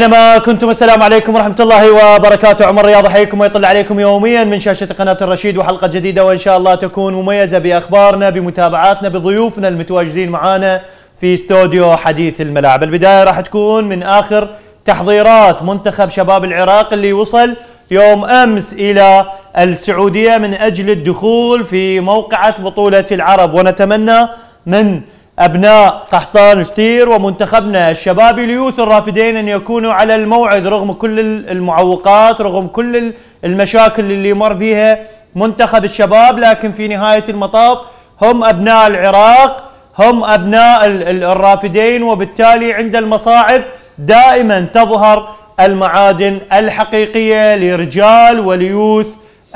أينما كنتم السلام عليكم ورحمة الله وبركاته. عمر رياض حيكم ويطلع عليكم يوميا من شاشة قناة الرشيد وحلقة جديدة وإن شاء الله تكون مميزة بأخبارنا بمتابعاتنا بضيوفنا المتواجدين معانا في استوديو حديث الملاعب. البداية راح تكون من آخر تحضيرات منتخب شباب العراق اللي وصل يوم أمس إلى السعودية من أجل الدخول في موقعة بطولة العرب. ونتمنى من أبناء قحطان شتير ومنتخبنا الشبابي ليوث الرافدين أن يكونوا على الموعد رغم كل المعوقات رغم كل المشاكل اللي مر بها منتخب الشباب لكن في نهاية المطاف هم أبناء العراق هم أبناء الرافدين وبالتالي عند المصاعب دائما تظهر المعادن الحقيقية لرجال وليوث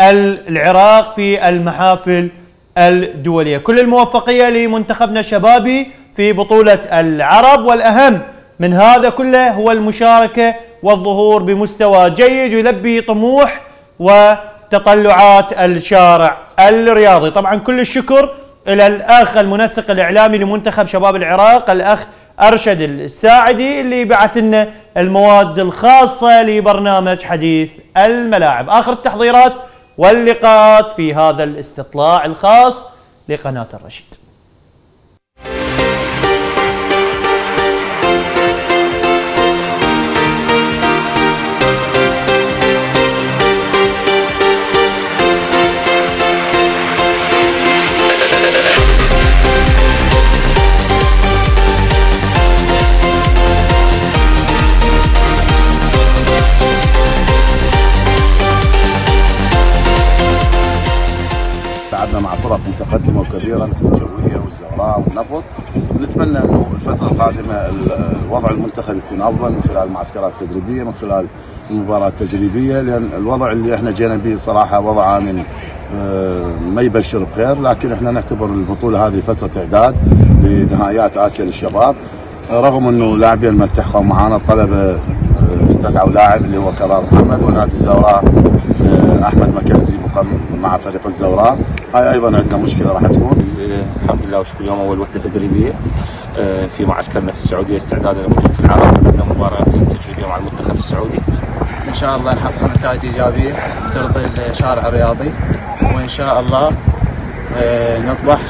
العراق في المحافل الدولية. كل الموفقية لمنتخبنا الشبابي في بطولة العرب والأهم من هذا كله هو المشاركة والظهور بمستوى جيد يلبي طموح وتطلعات الشارع الرياضي. طبعا كل الشكر إلى الأخ المنسق الإعلامي لمنتخب شباب العراق الأخ أرشد الساعدي اللي بعث لنا المواد الخاصة لبرنامج حديث الملاعب. آخر التحضيرات واللقاءات في هذا الاستطلاع الخاص لقناة الرشيد. وكبيره مثل الجويه والزهراء والنفط نتمنى إنه الفترة القادمة الوضع المنتخب يكون أفضل من خلال المعسكرات التدريبية من خلال المباراة التجريبية لأن الوضع اللي إحنا جينا به صراحة وضع من آه، ما يبشر بخير لكن إحنا نعتبر البطولة هذه فترة إعداد لنهائيات آسيا للشباب. رغم إنه لاعبين ما التحقوا معنا الطلبة آه، استدعوا لاعب اللي هو كرار محمد ونادي الزوراء أحمد مقام مع فريق الزوراء. هاي أيضا عندنا مشكلة راح تكون. الحمد لله وشكر اليوم أول وحدة تدريبيه آه، في معسكرنا في السعودية استعدادا لبطوله العرب عندنا مباراة تجريبيه مع المنتخب السعودي. إن شاء الله نحقق نتائج إيجابية ترضي الشارع الرياضي. وإن شاء الله آه، نطمح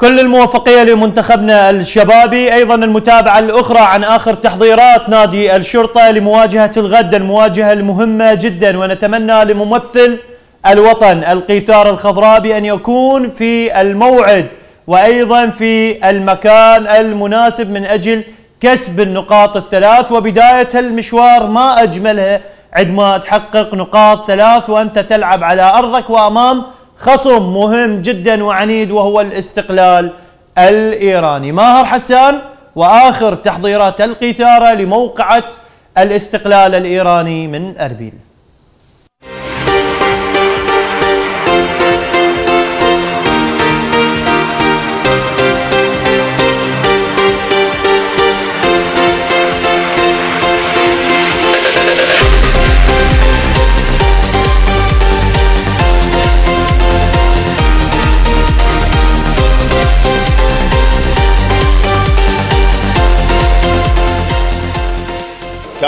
كل الموفقية لمنتخبنا الشبابي أيضا المتابعة الأخرى عن آخر تحضيرات نادي الشرطة لمواجهة الغد المواجهة المهمة جدا ونتمنى لممثل الوطن القيثار الخضراء بأن يكون في الموعد وأيضا في المكان المناسب من أجل كسب النقاط الثلاث وبداية المشوار ما أجملها عندما تحقق نقاط ثلاث وأنت تلعب على أرضك وأمام خصم مهم جدا وعنيد وهو الاستقلال الإيراني. ماهر حسان وآخر تحضيرات القيثارة لموقعة الاستقلال الإيراني من أربيل.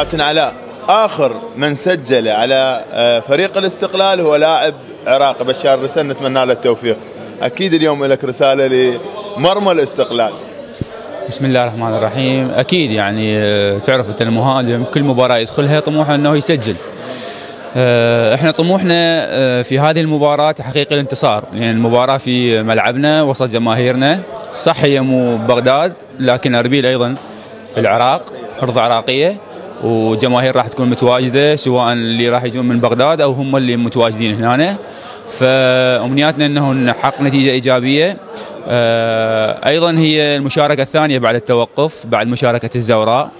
كابتن علاء آخر من سجل على آه، فريق الاستقلال هو لاعب عراقي بشار رسل نتمنى له التوفيق. أكيد اليوم لك رسالة لمرمى الاستقلال. بسم الله الرحمن الرحيم. أكيد يعني آه، تعرف أنت المهاجم كل مباراة يدخلها طموحه إنه يسجل. آه، إحنا طموحنا في هذه المباراة تحقيق الانتصار لأن المباراة في ملعبنا وسط جماهيرنا صح هي مو بغداد لكن أربيل أيضا في العراق أرض عراقية. وجماهير راح تكون متواجدة سواء اللي راح يجون من بغداد أو هم اللي متواجدين هنا فأمنياتنا انه نحقق نتيجة إيجابية. آه، أيضا هي المشاركة الثانية بعد التوقف بعد مشاركة الزوراء.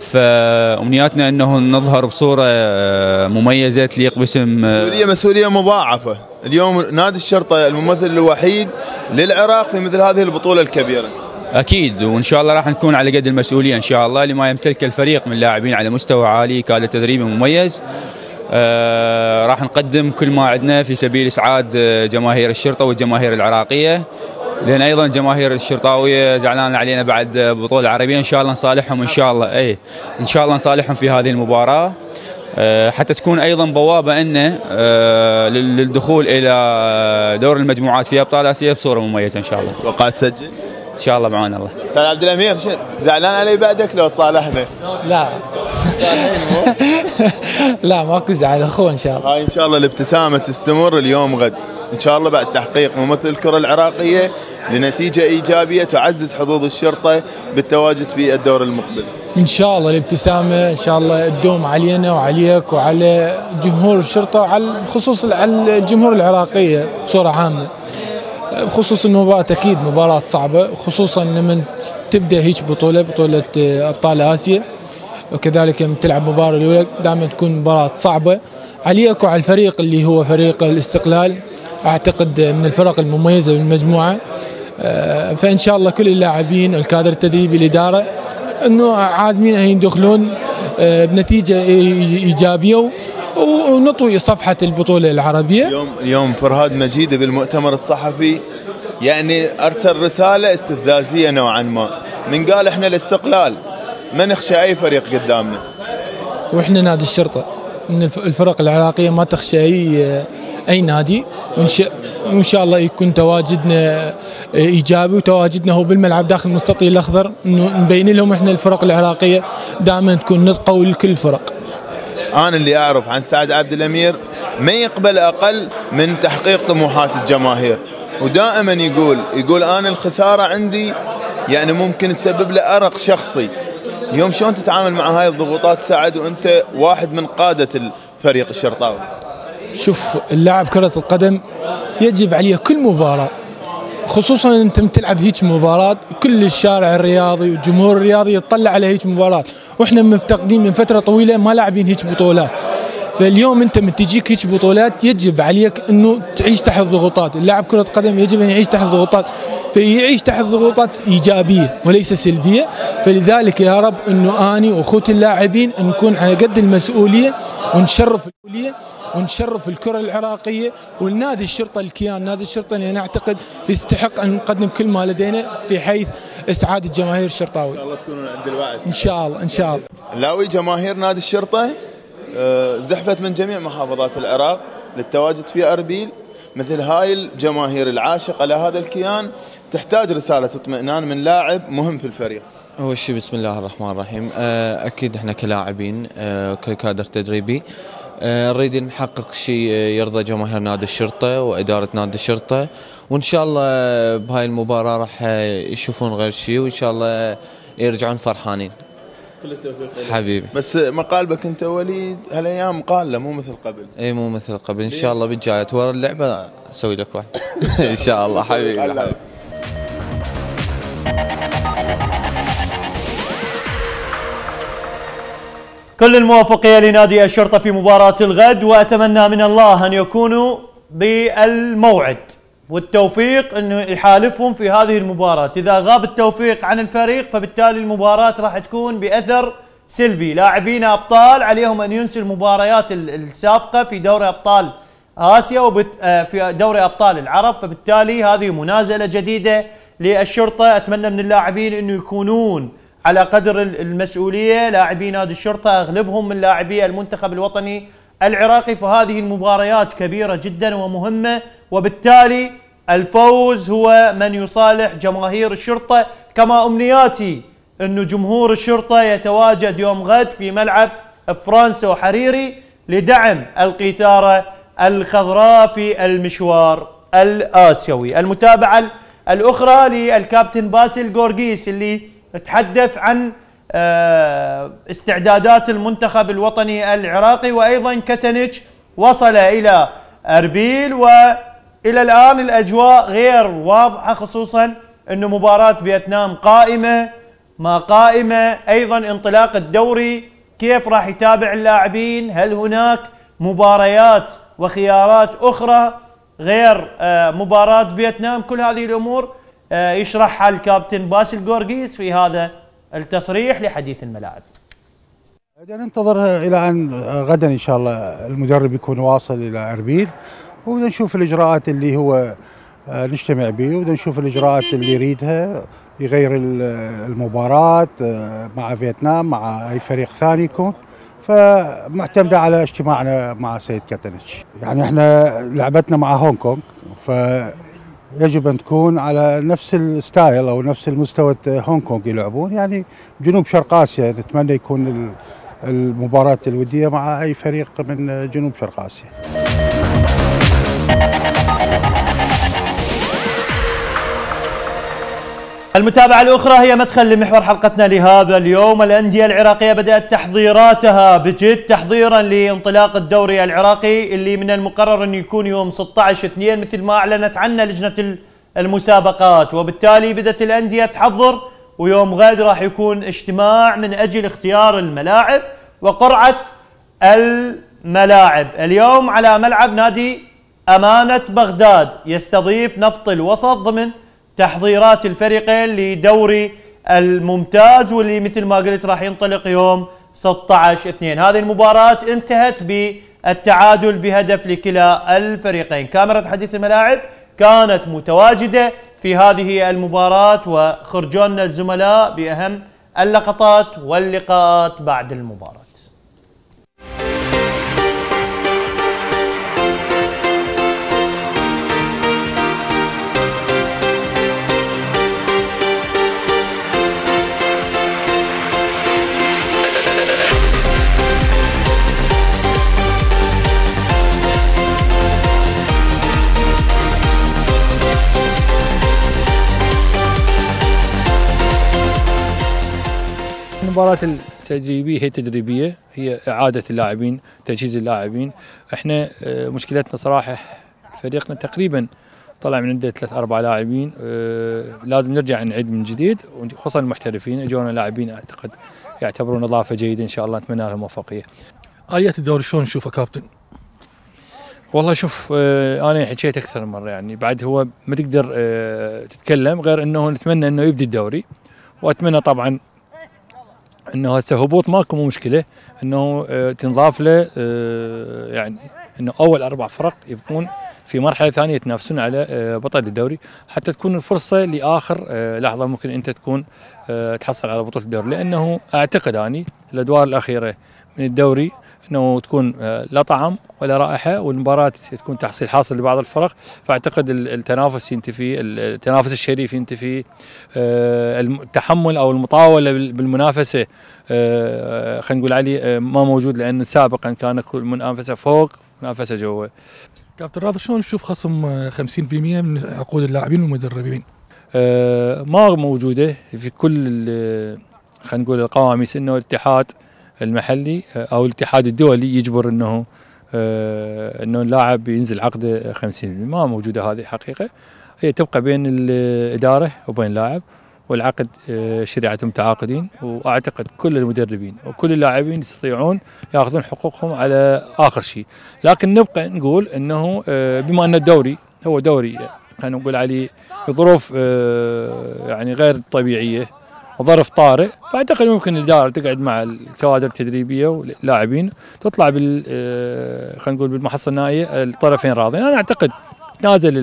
فأمنياتنا انه نظهر بصورة آه، مميزة تليق باسم آه، مسؤوليه مسؤولية مضاعفة. اليوم نادي الشرطة الممثل الوحيد للعراق في مثل هذه البطولة الكبيرة. أكيد وإن شاء الله راح نكون على قد المسؤولية إن شاء الله لما يمتلك الفريق من لاعبين على مستوى عالي كادر تدريبي مميز. آه، راح نقدم كل ما عندنا في سبيل إسعاد آه، جماهير الشرطة والجماهير العراقية. لأن أيضا جماهير الشرطاوية زعلانة علينا بعد بطولة العربية. إن شاء الله نصالحهم إن شاء الله اي إن شاء الله نصالحهم في هذه المباراة. آه، حتى تكون أيضا بوابة آه، لل- للدخول إلى دور المجموعات في أبطال آسيا بصورة مميزة إن شاء الله. توقع تسجل؟ إن شاء الله معانا الله. أستاذ عبد الأمير زعلان علي بعدك لو صالحنا لا. لا ماكو زعل أخوه إن شاء الله. هاي إن شاء الله الابتسامة تستمر اليوم غد. إن شاء الله بعد تحقيق ممثل الكرة العراقية لنتيجة إيجابية تعزز حظوظ الشرطة بالتواجد في الدور المقبل. إن شاء الله الابتسامة إن شاء الله تدوم علينا وعليك وعلى جمهور الشرطة وعلى بخصوص على الجمهور العراقية بصورة عامة. بخصوص المباراة أكيد مباراة صعبة خصوصا لما تبدأ هيك بطولة آه، أبطال آسيا. وكذلك لما تلعب مباراة الأولى دائما تكون مباراة صعبة. عليك وعلى الفريق اللي هو فريق الاستقلال. أعتقد من الفرق المميزة بالمجموعة. آه، فإن شاء الله كل اللاعبين الكادر التدريبي الاداره إنه عازمين أن يدخلون آه، بنتيجة إيجابية. و- ونطوي صفحة البطولة العربية. اليوم اليوم فرهاد مجيد بالمؤتمر الصحفي. يعني أرسل رسالة استفزازية نوعا ما. من قال إحنا الاستقلال ما نخشى أي فريق قدامنا. وإحنا نادي الشرطة. من الف- الفرق العراقية ما تخشى اي أي نادي. وإن شاء وإن شاء الله يكون تواجدنا إيجابي وتواجدنا هو بالملعب داخل المستطيل الأخضر. نبين لهم إحنا الفرق العراقية دائما تكون نطقه لكل الفرق أنا اللي أعرف عن سعد عبد الأمير ما يقبل أقل من تحقيق طموحات الجماهير. ودائما يقول يقول أنا الخسارة عندي يعني ممكن تسبب له أرق شخصي. اليوم شلون تتعامل مع هاي الضغوطات سعد وأنت واحد من قادة الفريق الشرطاوي شوف اللاعب كرة القدم يجب عليه كل مباراة. خصوصا أنت تلعب هيك مباراة كل الشارع الرياضي والجمهور الرياضي يتطلع على هيك مباراة. وإحنا مفتقدين من فترة طويلة ما لاعبين هيك بطولات. فاليوم انت من تجيك هيك بطولات يجب عليك انه تعيش تحت ضغوطات. اللاعب كرة قدم يجب أن يعيش تحت ضغوطات. فيعيش تحت ضغوطات إيجابية وليس سلبية. فلذلك يا رب إنه آني وأخوتي اللاعبين نكون على قد المسؤولية ونشرف المسؤوليه ونشرف الكرة العراقية والنادي الشرطة الكيان. نادي الشرطة اللي أنا أعتقد يستحق أن نقدم كل ما لدينا في حيث إسعاد الجماهير الشرطاوي. الله تكونون عند الوعد. إن شاء الله إن شاء الله. لاوي جماهير نادي الشرطة؟ آه، زحفت من جميع محافظات العراق للتواجد في أربيل. مثل هاي الجماهير العاشقة لهذا الكيان. تحتاج رسالة اطمئنان من لاعب مهم في الفريق. أول شيء بسم الله الرحمن الرحيم. آه، أكيد إحنا كلاعبين آه، ككادر تدريبي آه، نريد نحقق شيء آه، يرضى جماهير نادي الشرطة وإدارة نادي الشرطة. وإن شاء الله آه، بهاي المباراة راح آه، يشوفون غير شيء وإن شاء الله يرجعون فرحانين. كل التوفيق حبيبي. بس مقالبك انت وليد هالايام قالة مو مثل قبل. اي مو مثل قبل. إن شاء الله بالجاية. ورا اللعبة أسوي لك واحد. إن شاء الله. حبيبي حبيبي. كل الموافقية لنادي الشرطة في مباراة الغد وأتمنى من الله أن يكونوا بالموعد. والتوفيق أنه يحالفهم في هذه المباراة. إذا غاب التوفيق عن الفريق فبالتالي المباراة راح تكون بأثر سلبي. لاعبين أبطال عليهم أن ينسوا المباريات ال- السابقة في دوري أبطال آسيا وبت آه، في دوري أبطال العرب. فبالتالي هذه منازلة جديدة للشرطة. أتمنى من اللاعبين أنه يكونون على قدر ال- المسؤولية. لاعبي نادي الشرطة أغلبهم من لاعبي المنتخب الوطني العراقي فهذه المباريات كبيرة جدا ومهمة وبالتالي الفوز هو من يصالح جماهير الشرطة. كما أمنياتي انه جمهور الشرطة يتواجد يوم غد في ملعب فرانسا وحريري لدعم القيثارة الخضراء في المشوار الآسيوي. المتابعة الأخرى للكابتن باسل جورجيس اللي تحدث عن استعدادات المنتخب الوطني العراقي وأيضا كتنش وصل إلى أربيل وإلى الآن الأجواء غير واضحة خصوصا انه مباراة فيتنام قائمة ما قائمة أيضا انطلاق الدوري كيف راح يتابع اللاعبين؟ هل هناك مباريات وخيارات أخرى غير آه، مباراة فيتنام؟ كل هذه الأمور آه، يشرحها الكابتن باسل جورجيس في هذا التصريح لحديث الملاعب ننتظر إلى أن غدا إن شاء الله المدرب يكون واصل إلى أربيل. ونشوف الإجراءات اللي هو آه، نجتمع به ونشوف الإجراءات اللي يريدها يغير ال- المباراة آه، مع فيتنام مع أي فريق ثاني يكون. فمعتمده على اجتماعنا مع سيد كاتنتش يعني إحنا لعبتنا مع هونغ كونغ فيجب أن تكون على نفس الستايل أو نفس المستوى هونغ كونغ يلعبون. يعني جنوب شرق آسيا نتمنى يكون ال- المباراة الودية مع أي فريق من جنوب شرق آسيا. المتابعة الأخرى هي مدخل لمحور حلقتنا لهذا اليوم. الأندية العراقية بدأت تحضيراتها. بجد تحضيرا لانطلاق الدوري العراقي اللي من المقرر أن يكون يوم 16 2 مثل ما أعلنت عنه لجنة المسابقات. وبالتالي بدأت الأندية تحضر ويوم غد راح يكون اجتماع من أجل اختيار الملاعب وقرعة الملاعب. اليوم على ملعب نادي أمانة بغداد. يستضيف نفط الوسط ضمن تحضيرات الفريقين لدوري الممتاز واللي مثل ما قلت راح ينطلق يوم 16 2 هذه المباراة انتهت بالتعادل بهدف لكلا الفريقين. كاميرا حديث الملاعب كانت متواجدة في هذه المباراة وخرجونا الزملاء بأهم اللقطات واللقاءات بعد المباراة. المباراة التدريبية هي تدريبية هي إعادة اللاعبين تجهيز اللاعبين. إحنا آه، مشكلتنا صراحة فريقنا تقريبا طلع من عنده ثلاث أربع لاعبين. آه، لازم نرجع نعيد من جديد خصوصا المحترفين. أجونا لاعبين أعتقد يعتبرون إضافة جيدة إن شاء الله نتمنى لهم الموفقية آليات الدوري؟ شلون نشوفها كابتن؟ والله شوف آه، أنا حكيت أكثر من مرة يعني بعد هو ما تقدر تتكلم غير إنه نتمنى إنه يبدي الدوري. وأتمنى طبعا إنه هسه هبوط ماكو مشكلة. إنه آه، تنضاف له آه، يعني إنه أول أربع فرق يبقون في مرحلة ثانية يتنافسون على آه، بطل الدوري. حتى تكون الفرصة لآخر لحظة ممكن أنت تكون تحصل على بطولة الدوري. لأنه أعتقد أني الأدوار الأخيرة من الدوري إنه تكون آه، لا طعم ولا رائحة والمباراة تكون تحصيل حاصل لبعض الفرق. فأعتقد ال- التنافس ينتفي ال- التنافس الشريف ينتفي. آه، التحمل أو المطاولة بال- بالمنافسة آه، خلينا نقول علي آه، ما موجود لأن سابقا كان كل منافسة فوق منافسة جوا. كابتن راضي شلون نشوف خصم آه، 50% من عقود اللاعبين والمدربين؟ ما موجودة. في كل خلينا نقول القواميس إنه الاتحاد المحلي آه، أو الاتحاد الدولي يجبر إنه آه، إنه اللاعب ينزل عقده 50% ما موجودة هذه حقيقة. هي تبقى بين الإدارة وبين اللاعب والعقد آه، شريعة متعاقدين وأعتقد كل المدربين وكل اللاعبين يستطيعون يأخذون حقوقهم على آخر شيء. لكن نبقى نقول إنه بما أن الدوري هو دوري خلينا نقول عليه بظروف يعني غير طبيعية وظرف طارئ. فأعتقد ممكن الإدارة تقعد مع الكوادر التدريبية واللاعبين تطلع بال آه، خلينا نقول بالمحصة النهائية الطرفين راضين. أنا أعتقد نازل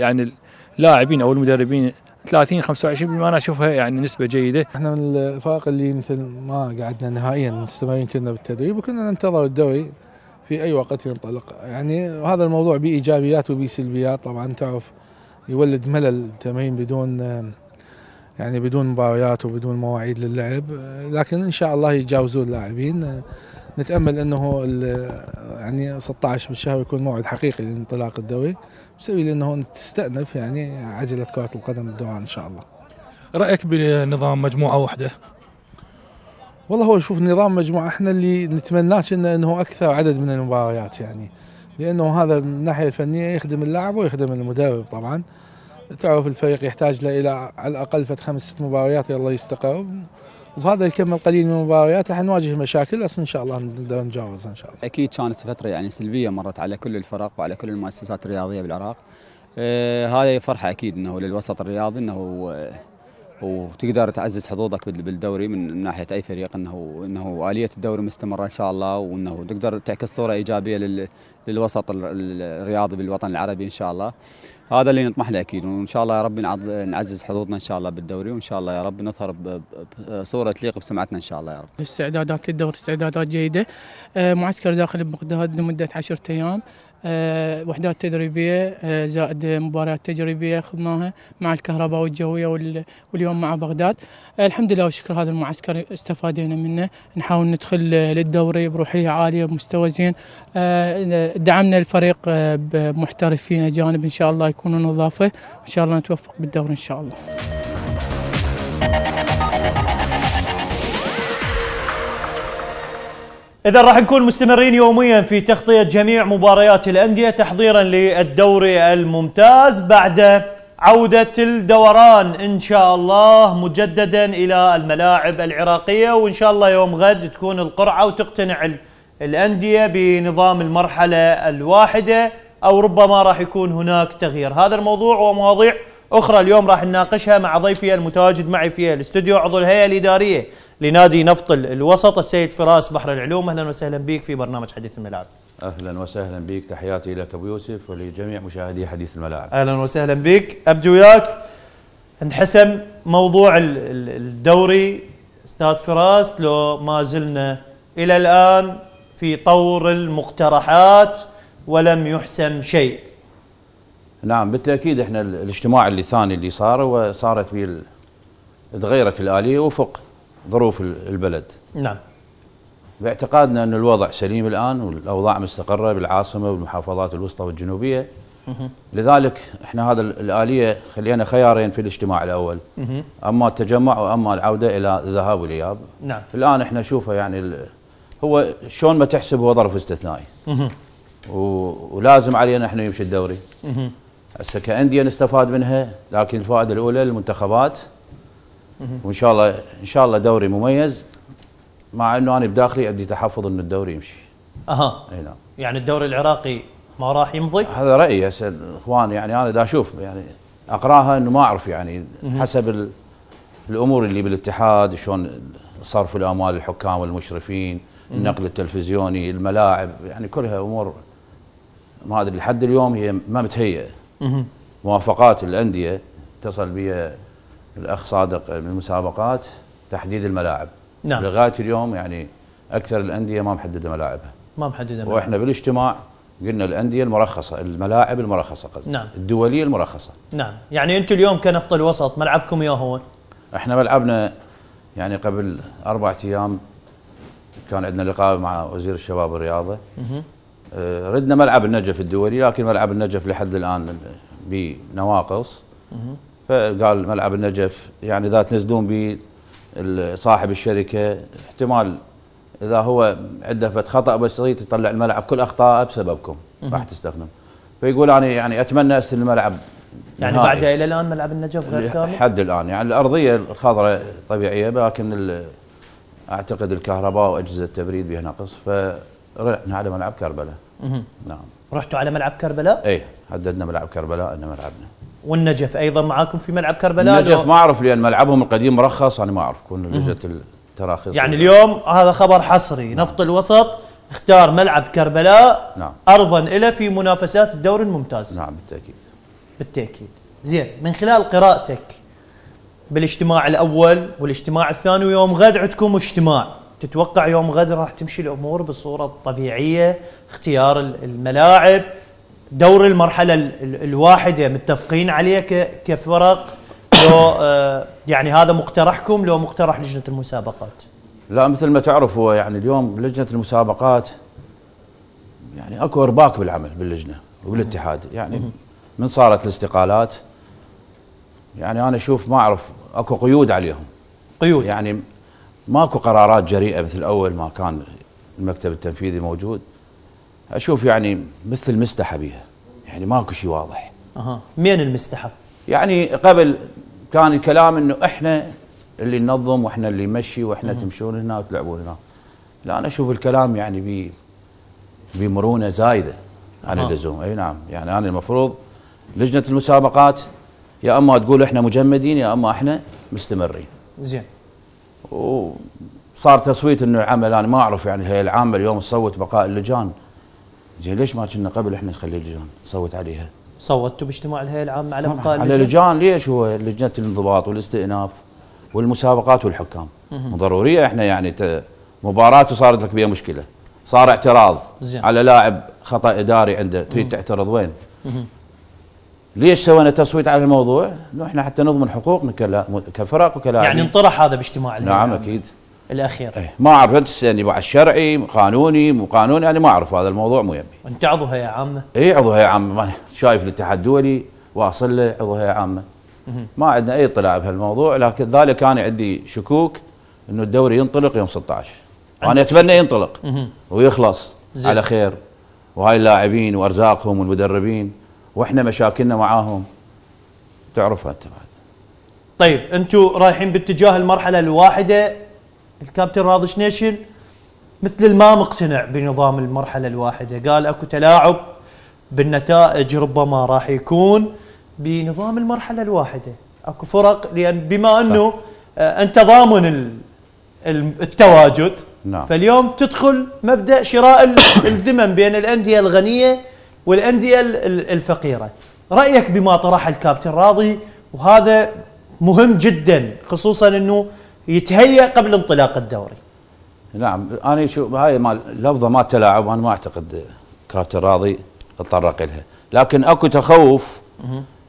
يعني اللاعبين أو المدربين 30 25% أنا أشوفها يعني نسبة جيدة. إحنا من الفرق اللي مثل ما قعدنا نهائيا مستمرين كنا بالتدريب وكنا ننتظر الدوري في أي وقت ينطلق. يعني هذا الموضوع به ايجابيات وبه سلبيات طبعا تعرف يولد ملل تمرين بدون يعني بدون مباريات وبدون مواعيد للعب لكن إن شاء الله يتجاوزون اللاعبين. نتأمل إنه يعني 16 بالشهر يكون موعد حقيقي لانطلاق الدوري. بسبيل إنه تستأنف يعني عجلة كرة القدم الدوران إن شاء الله. رأيك بنظام مجموعة واحدة؟ والله هو شوف نظام مجموعة إحنا اللي نتمناه كنا إنه أكثر عدد من المباريات يعني. لأنه هذا من الناحية الفنية يخدم اللاعب ويخدم المدرب طبعا. تعرف الفريق يحتاج له إلى على الأقل فت خمس ست مباريات يلا يستقر. وبهذا الكم القليل من المباريات راح نواجه مشاكل بس إن شاء الله نقدر نتجاوزها إن شاء الله. أكيد كانت فترة يعني سلبية مرت على كل الفرق وعلى كل المؤسسات الرياضية بالعراق. آه فرحه أكيد إنه للوسط الرياضي إنه وتقدر تعزز حظوظك بال- بالدوري من ناحية أي فريق إنه إنه آلية الدوري مستمرة إن شاء الله وإنه تقدر تعكس صورة إيجابية لل للوسط ال- ال- الرياضي بالوطن العربي إن شاء الله. هذا اللي نطمح له أكيد. وإن شاء الله يا رب نعزز حظوظنا إن شاء الله بالدوري وإن شاء الله يا رب نظهر بصورة تليق بسمعتنا إن شاء الله يا رب. الاستعدادات للدور استعدادات جيدة. آه، معسكر داخل بغداد عشرة أيام. آه، وحدات تدريبية آه، زائد مباريات تجريبية خضناها مع الكهرباء والجوية وال- واليوم مع بغداد. آه، الحمد لله وشكر هذا المعسكر استفادينا منه. نحاول ندخل آه، للدوري بروحية عالية بمستوى زين. آه، دعمنا الفريق آه، بمحترفين أجانب إن شاء الله يكونون إضافة وإن شاء الله نتوفق بالدوري إن شاء الله. إذا راح نكون مستمرين يوميا في تغطية جميع مباريات الأندية تحضيرا للدوري الممتاز بعد عودة الدوران إن شاء الله مجددا إلى الملاعب العراقية وإن شاء الله يوم غد تكون القرعة وتقتنع ال- الأندية بنظام المرحلة الواحدة أو ربما راح يكون هناك تغيير. هذا الموضوع ومواضيع أخرى اليوم راح نناقشها مع ضيفي المتواجد معي في الاستوديو عضو الهيئة الإدارية لنادي نفط ال- الوسط السيد فراس بحر العلوم. أهلا وسهلا بك في برنامج حديث الملعب. أهلا وسهلا بك. تحياتي لك أبو يوسف ولجميع مشاهدي حديث الملاعب أهلا وسهلا بك. ابدو وياك. انحسم موضوع ال- ال- الدوري. أستاذ فراس لو ما زلنا إلى الآن في طور المقترحات ولم يحسم شيء. نعم بالتأكيد إحنا ال- الاجتماع اللي ثاني اللي صار وصارت به تغيرت الآلية وفق ظروف ال- البلد. نعم. باعتقادنا أن الوضع سليم الآن والأوضاع مستقرة بالعاصمة والمحافظات الوسطى والجنوبية. لذلك إحنا هذا ال- الآلية خلينا خيارين في الاجتماع الأول. مهم. أما التجمع وأما العودة إلى الذهاب والإياب. نعم. الآن إحنا نشوفه يعني هو شلون ما تحسب هو ظرف استثنائي. مهم. و- ولازم علينا إحنا يمشي الدوري. مهم. هسه كأندية نستفاد منها لكن الفائدة الأولى للمنتخبات. وإن شاء الله إن شاء الله دوري مميز مع إنه أنا بداخلي عندي تحفظ إن الدوري يمشي أها إي نعم يعني الدوري العراقي ما راح يمضي هذا رأيي هسه الإخوان يعني أنا دا أشوف يعني أقراها إنه ما أعرف يعني. حسب ال- الأمور اللي بالاتحاد شلون صرف الأموال الحكام والمشرفين. النقل التلفزيوني الملاعب يعني كلها أمور ما أدري لحد اليوم هي ما متهيئة مهم. موافقات الأندية اتصل بي الأخ صادق من المسابقات تحديد الملاعب. نعم. لغاية اليوم يعني أكثر الأندية ما محددة ملاعبها. ما محددة وإحنا بالاجتماع قلنا الأندية المرخصة الملاعب المرخصة قصدي. نعم. الدولية المرخصة. نعم. يعني أنتم اليوم كنفط الوسط ملعبكم يا هون؟ إحنا ملعبنا يعني قبل أربع أيام كان عندنا لقاء مع وزير الشباب والرياضه ردنا ملعب النجف الدولي لكن ملعب النجف لحد الآن بنواقص. فقال ملعب النجف يعني اذا تنزلون به صاحب الشركة احتمال إذا هو عنده فد خطأ بسيط يطلع الملعب كل أخطاء بسببكم. راح تستخدم فيقول أنا يعني أتمنى استلم الملعب يعني. بعد إلى الآن ملعب النجف غير كامل لحد الآن يعني الأرضية الخضراء طبيعية لكن أعتقد الكهرباء وأجهزة التبريد بها نقص فرحنا على ملعب كربلاء. نعم. رحتوا على ملعب كربلاء؟ اي حددنا ملعب كربلاء إنه ملعبنا. والنجف أيضا معاكم في ملعب كربلاء؟ النجف ما أعرف لأن ملعبهم القديم مرخص أنا ما أعرف كون. لجنه التراخيص يعني اليوم هذا خبر حصري. نفط الوسط اختار ملعب كربلاء نعم. ارضا له في منافسات الدوري الممتاز. نعم بالتأكيد. بالتأكيد. زين من خلال قراءتك بالاجتماع الأول والاجتماع الثاني ويوم غد عندكم اجتماع. تتوقع يوم غد راح تمشي الأمور بالصورة الطبيعيه اختيار ال- الملاعب دور المرحلة ال- ال- الواحدة متفقين عليه كفرق لو آه، يعني هذا مقترحكم لو مقترح لجنة المسابقات؟ لا مثل ما تعرف هو يعني اليوم لجنة المسابقات يعني أكو أرباك بالعمل باللجنة وبالاتحاد. يعني من صارت الاستقالات يعني أنا أشوف ما أعرف أكو قيود عليهم. قيود. يعني ماكو قرارات جريئة مثل أول ما كان المكتب التنفيذي موجود. أشوف يعني مثل مستحى بيها. يعني ماكو شيء واضح. أها. مين المستحى يعني قبل كان الكلام إنه إحنا اللي ننظم وإحنا اللي نمشي وإحنا تمشون هنا وتلعبون هنا. لا أنا أشوف الكلام يعني بي بمرونة زايدة. عن أها. اللزوم أي نعم. يعني أنا المفروض لجنة المسابقات يا أما تقول إحنا مجمدين يا أما إحنا مستمرين. زين. وصار تصويت إنه عمل أنا ما أعرف يعني الهيئه العامة اليوم تصوت بقاء اللجان زين ليش ما كنا قبل إحنا نخلي اللجان نصوت عليها صوتوا باجتماع الهيئة العامة على بقاء على اللجان ليش هو لجنة الانضباط والاستئناف والمسابقات والحكام. ضرورية إحنا يعني مباراة وصارت لك بها مشكلة صار اعتراض زين. على لاعب خطأ إداري عنده تريد. تعترض وين. ليش سوينا تصويت على الموضوع؟ إنه إحنا حتى نضمن حقوقنا كفرق وكلاعبين يعني انطرح هذا باجتماع نعم أكيد. الأخير. ما أعرف انت تسالني بعد شرعي قانوني مو قانوني أنا ما أعرف هذا الموضوع مو يمي انت عضو هيئة عامة؟ اي عضو هيئة عامة. ما شايف الاتحاد الدولي واصل له عضو هيئة عامة. ما عندنا أي اطلاع بهالموضوع لكن ذلك أنا عندي شكوك إنه الدوري ينطلق يوم 16 وأنا أتمنى ينطلق. ويخلص. زين. على خير. وهاي اللاعبين وأرزاقهم والمدربين. وإحنا مشاكلنا معاهم. تعرفها أنت بعد. طيب أنتم رايحين باتجاه المرحلة الواحدة. الكابتن راضي شنيشل مثل ما مقتنع بنظام المرحلة الواحدة. قال أكو تلاعب بالنتائج ربما راح يكون بنظام المرحلة الواحدة. أكو فرق لأن بما أنه آه أنت ضامن ال- ال- التواجد نعم. فاليوم تدخل مبدأ شراء ال- الذمم بين الأندية الغنية والأندية ال- ال- الفقيرة. رأيك بما طرح الكابتن راضي وهذا مهم جدا خصوصا إنه يتهيأ قبل انطلاق الدوري. نعم أنا شو هاي مال لفظة ما تلاعب أنا ما أعتقد كابتن راضي تطرق لها لكن أكو تخوف.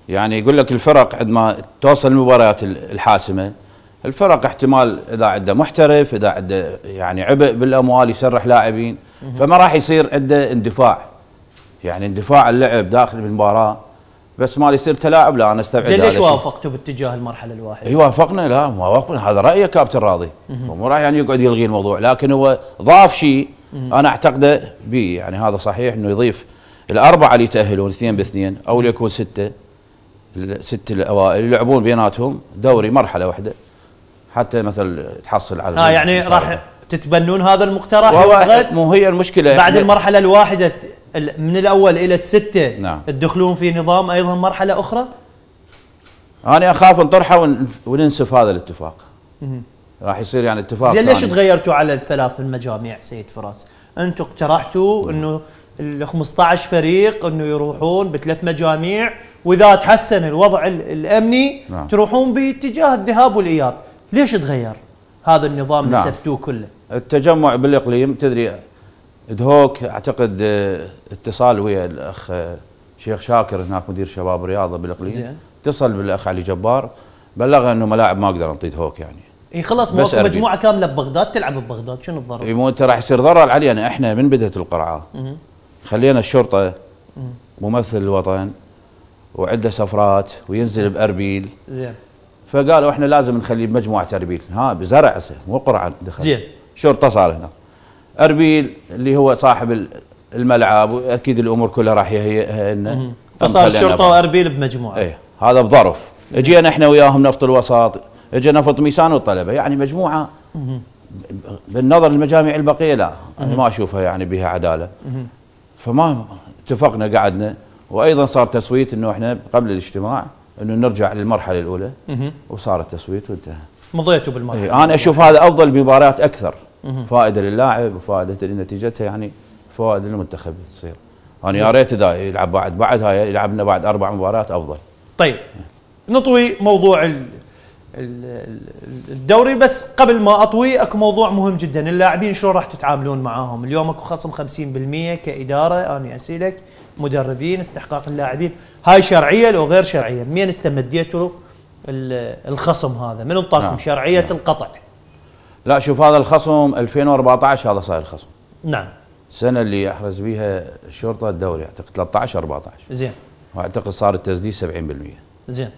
يعني يقول لك الفرق عندما توصل المباريات ال- الحاسمة الفرق احتمال إذا عنده محترف إذا عنده يعني عبء بالأموال يسرح لاعبين فما راح يصير عنده اندفاع. يعني اندفاع اللعب داخل المباراه بس ما يصير تلاعب لا أنا أستبعد زين ليش. وافقتوا باتجاه المرحلة الواحدة؟ اي وافقنا لا ما وافقنا هذا رأي كابتن راضي. مو راح يعني يقعد يلغي الموضوع لكن هو ضاف شيء. أنا أعتقده به يعني هذا صحيح إنه يضيف الأربعة اللي يتاهلون اثنين باثنين أو يكون ستة الست الأوائل يلعبون بيناتهم دوري مرحلة واحدة حتى مثل تحصل على ها يعني. راح تتبنون هذا المقترح مو هي المشكلة بعد المرحلة الواحدة من الأول إلى الستة نعم. تدخلون في نظام أيضا مرحلة أخرى؟ أنا أخاف نطرحه ون- وننسف هذا الاتفاق راح يصير يعني اتفاق زين ليش. تغيرتوا على الثلاث المجاميع سيد فراس؟ أنتم اقترحتوا إنه ال 15 فريق إنه يروحون بثلاث مجاميع وإذا تحسن الوضع ال- الأمني نعم. تروحون باتجاه الذهاب والإياب، ليش تغير هذا النظام نعم. نسفتوه كله؟ التجمع بالإقليم تدري دهوك أعتقد آه، اتصال ويا الأخ آه، شيخ شاكر هناك مدير شباب الرياضه بالإقليم. اتصل بالأخ علي جبار بلغه إنه ملاعب ما أقدر انطي دهوك يعني إي خلاص أربيل. مجموعة كاملة ببغداد تلعب ببغداد شنو الضرر؟ مو أنت راح يصير ضرر علينا إحنا من بدات القرعه. خلينا الشرطة مم. ممثل الوطن وعنده سفرات وينزل بأربيل زين فقالوا إحنا لازم نخليه بمجموعه أربيل ها بزرع مو قرعة دخل زين. شرطة صار هنا أربيل اللي هو صاحب ال- الملعب وأكيد الأمور كلها راح يهيئها لنا. فصار الشرطة وأربيل بمجموعة إيه هذا بظرف اجينا إحنا وياهم نفط الوسط اجى نفط ميسان والطلبة يعني مجموعة. بالنظر للمجاميع البقية لا أنا. ما أشوفها يعني بها عدالة. فما اتفقنا قعدنا وأيضا صار تصويت إنه إحنا قبل الاجتماع إنه نرجع للمرحلة الأولى. وصار التصويت وانتهى مضيتوا بالمرحلة إيه أنا أشوف هذا أفضل مباريات أكثر. فائدة للاعب وفائدة لنتيجتها يعني فوائد للمنتخب تصير. أنا يا ريت إذا يلعب بعد بعد هاي يلعبنا بعد أربع مباريات أفضل. طيب نطوي موضوع ال- ال- ال- الدوري بس قبل ما أطوي أكو موضوع مهم جدا. اللاعبين شلون راح تتعاملون معاهم؟ اليوم أكو خصم 50% كإدارة أنا اسالك مدربين استحقاق اللاعبين. هاي شرعية لو غير شرعية؟ منين استمديتوا ال- الخصم هذا؟ من انطاكم نعم. شرعية القطع؟ لا شوف هذا الخصم 2014 هذا صاير الخصم. نعم. السنة اللي احرز بيها الشرطة الدوري أعتقد 13 14 زين. وأعتقد صار التسديد 70% زين.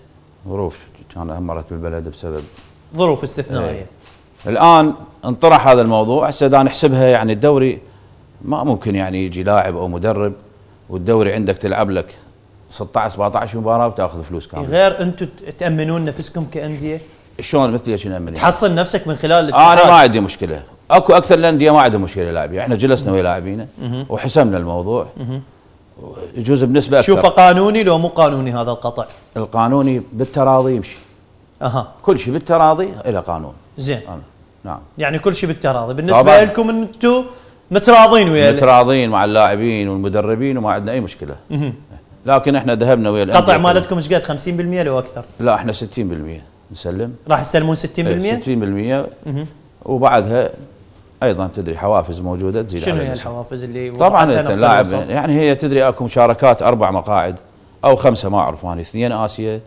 ظروف كان اهملت بالبلد بسبب ظروف استثنائية. إيه. الآن انطرح هذا الموضوع هسه إذا نحسبها يعني الدوري ما ممكن يعني يجي لاعب أو مدرب والدوري عندك تلعب لك 16 17 مباراة وتأخذ فلوس كاملة. غير أنتم تأمنون نفسكم كأندية؟ شلون مثلي شنو يعني؟ تحصن نفسك من خلال أنا الاتحاد. ما عندي مشكلة. أكو أكثر الانديه ما عندهم مشكلة لاعبين. إحنا جلسنا ويا لاعبينا. وحسمنا الموضوع. يجوز بنسبة أكثر. شوفه قانوني لو مو قانوني هذا القطع. القانوني بالتراضي يمشي. أها. كل شيء بالتراضي إلى قانون. زين. أنا. نعم. يعني كل شيء بالتراضي. بالنسبة طبعاً. لكم أنتم متراضين ويا متراضين مع اللاعبين والمدربين وما عندنا أي مشكلة. لكن إحنا ذهبنا ويا قطع الأندية مالتكم إيش قد؟ 50% لو أكثر. لا إحنا 60% نسلم. راح تسلمون 60% إيه، 60% مهم. وبعدها أيضا تدري حوافز موجودة تزيد شنو هي. الحوافز اللي طبعا وضعتها أنت نفط لاعب الوسط؟ يعني هي تدري أكو مشاركات أربع مقاعد أو خمسة ما أعرف أنا اثنين آسيا.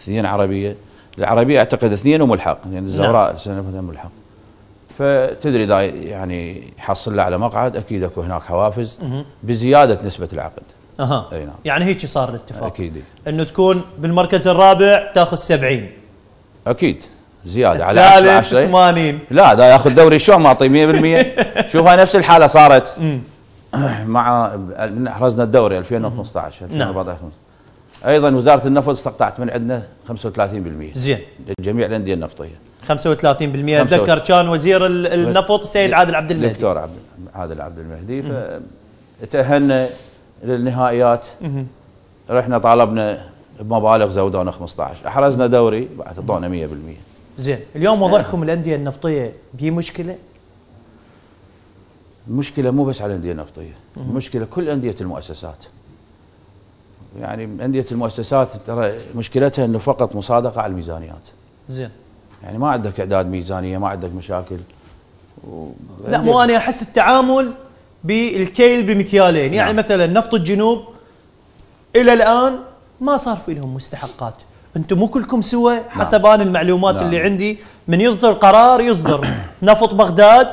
اثنين عربية. العربية أعتقد اثنين وملحق يعني الزهراء سنه ملحق. فتدري إذا يعني يحصل له على مقعد أكيد أكو هناك حوافز. بزيادة نسبة العقد. أها. أي نعم. يعني هيك صار الاتفاق. أكيد. إنه تكون بالمركز الرابع تاخذ 70 أكيد. زيادة. على لا 10 لا 10 80 لا ده ياخذ دوري شلون معطي 100% شوف هاي نفس الحالة صارت. مع من حرزنا الدوري 2015 نعم. 2014 أيضا وزارة النفط استقطعت من عندنا 35% زين. لجميع الأندية النفطية. 35% أتذكر كان وزير ال- النفط السيد عادل عبد المهدي. الدكتور عبد عادل عبد المهدي. فتاهلنا للنهائيات. رحنا طالبنا بمبالغ زودونا 15 أحرزنا دوري بعد أعطونا 100% زين اليوم وضعكم الأندية النفطية بهي مشكلة؟ المشكلة مو بس على الأندية النفطية المشكلة كل أندية المؤسسات. يعني أندية المؤسسات ترى مشكلتها إنه فقط مصادقة على الميزانيات. زين. يعني ما عندك أعداد ميزانية ما عندك مشاكل. و... لا مو أنا أحس التعامل بالكيل بمكيالين. يعني نعم. مثلا نفط الجنوب إلى الآن ما صار في لهم مستحقات. أنتم مو كلكم سوى حسب أنا المعلومات نعم. اللي عندي. من يصدر قرار يصدر. نفط بغداد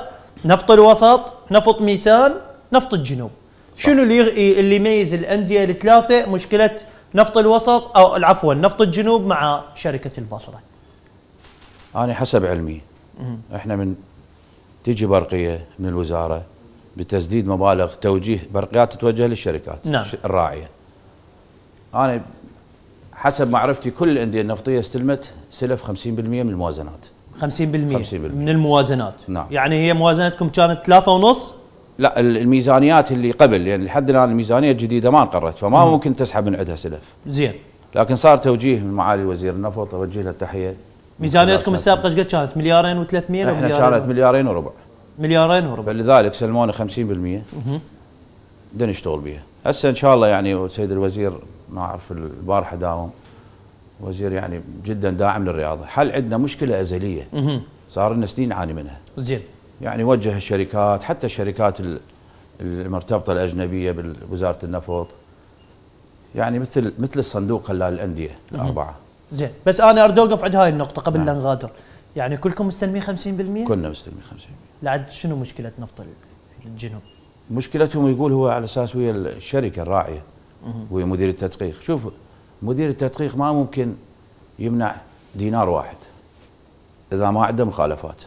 نفط الوسط نفط ميسان نفط الجنوب. شنو اللي اللي يميز الأندية الثلاثة؟ مشكلة نفط الوسط أو عفوا نفط الجنوب مع شركة البصرة. أنا حسب علمي. إحنا من تيجي برقية من الوزارة بتسديد مبالغ توجيه برقيات تتوجه للشركات نعم. الراعية. أنا حسب معرفتي كل الأندية النفطية استلمت سلف 50% من الموازنات. 50%, 50% 50% من الموازنات. نعم. يعني هي موازنتكم كانت ثلاثة ونص؟ لا ال- الميزانيات اللي قبل يعني لحد الآن الميزانية الجديدة ما انقرت فما مم. ممكن تسحب من عندها سلف. زين. لكن صار توجيه من معالي وزير النفط أوجه له التحية. ميزانيتكم السابقة إيش قد كانت؟ مليارين و300 إحنا كانت مليارين وربع. مليارين وربع. فلذلك سلمونا 50% مهم. بدنا نشتغل بيها. هسه إن شاء الله يعني سيد الوزير ما أعرف البارحة داوم. وزير يعني جدا داعم للرياضة. حل عندنا مشكلة أزلية. صار لنا سنين نعاني منها. زين. يعني وجه الشركات حتى الشركات ال- المرتبطة الأجنبية بوزاره النفط. يعني مثل مثل الصندوق خلال الأندية. الأربعة. زين. بس أنا أريد أوقف عند هاي النقطة قبل نعم. لا نغادر. يعني كلكم مستلمين 50% كنا مستلمين 50 لعد شنو مشكلة نفط الجنوب؟ مشكلتهم يقول هو على أساس ويا الشركة الراعية. مهم. ويا مدير التدقيق. شوف مدير التدقيق ما ممكن يمنع دينار واحد. إذا ما عنده مخالفات.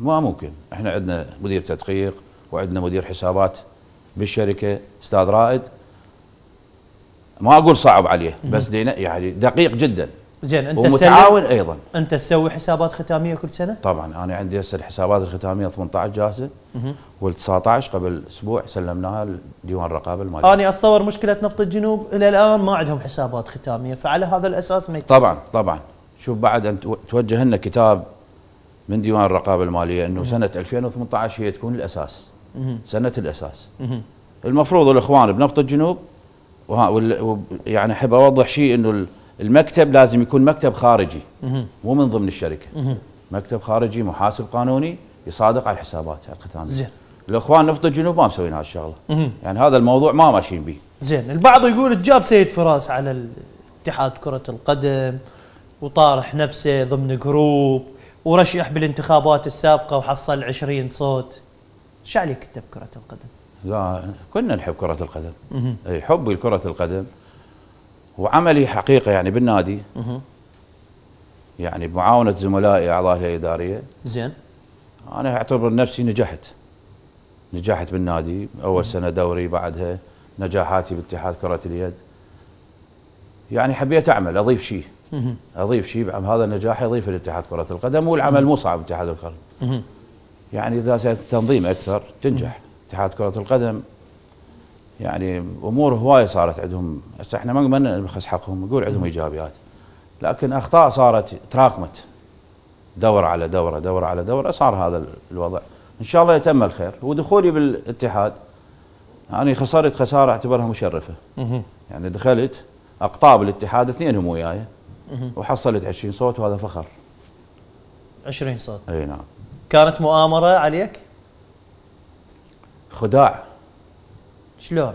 ما ممكن. إحنا عندنا مدير تدقيق وعندنا مدير حسابات بالشركة أستاذ رائد. ما أقول صعب عليه بس يعني دقيق جدا. زين انت ومتعاون أيضا انت تسوي حسابات ختامية كل سنة؟ طبعا أنا عندي هسه الحسابات الختاميه 18 جاهزة. وال 19 قبل أسبوع سلمناها لديوان الرقابة المالية أنا أتصور مشكلة نفط الجنوب إلى الآن ما عندهم حسابات ختامية فعلى هذا الأساس ما طبعا طبعا شوف بعد أن تو- توجه لنا كتاب من ديوان الرقابة المالية إنه سنة 2018 هي تكون الأساس. سنة الأساس. المفروض الإخوان بنفط الجنوب وها يعني احب أوضح شيء إنه المكتب لازم يكون مكتب خارجي. مو من ضمن الشركة. مكتب خارجي محاسب قانوني يصادق على الحسابات الختاميه زين. الإخوان نفط الجنوب ما مسوين هالشغله. يعني هذا الموضوع ما ماشيين به زين البعض يقول جاب سيد فراس على اتحاد كرة القدم وطارح نفسه ضمن جروب ورشح بالانتخابات السابقة وحصل 20 صوت إيش عليك انت بكرة القدم؟ لا كنا نحب كرة القدم. اي حبي لكره القدم وعملي حقيقة يعني بالنادي. يعني بمعاونه زملائي اعضاء الهيئه الاداريه زين. أنا أعتبر نفسي نجحت. نجحت بالنادي. أول سنة دوري بعدها نجاحاتي باتحاد كرة اليد. يعني حبيت أعمل أضيف شيء. أضيف شيء هذا النجاح يضيف لاتحاد كرة القدم والعمل مو صعب اتحاد مهم. يعني إذا تنظيم أكثر تنجح. اتحاد كرة القدم يعني أمور هواية صارت عندهم. هسه إحنا ما نبخس حقهم نقول عندهم إيجابيات. لكن أخطاء صارت تراكمت. دوره على دوره دوره على دوره صار هذا ال- الوضع. إن شاء الله يتم الخير. ودخولي بالاتحاد أنا خسرت خسارة أعتبرها مشرفة. يعني دخلت أقطاب الاتحاد اثنينهم وياي. مهم. وحصلت 20 صوت وهذا فخر. 20 صوت. إي نعم. كانت مؤامرة عليك؟ خداع. شلون؟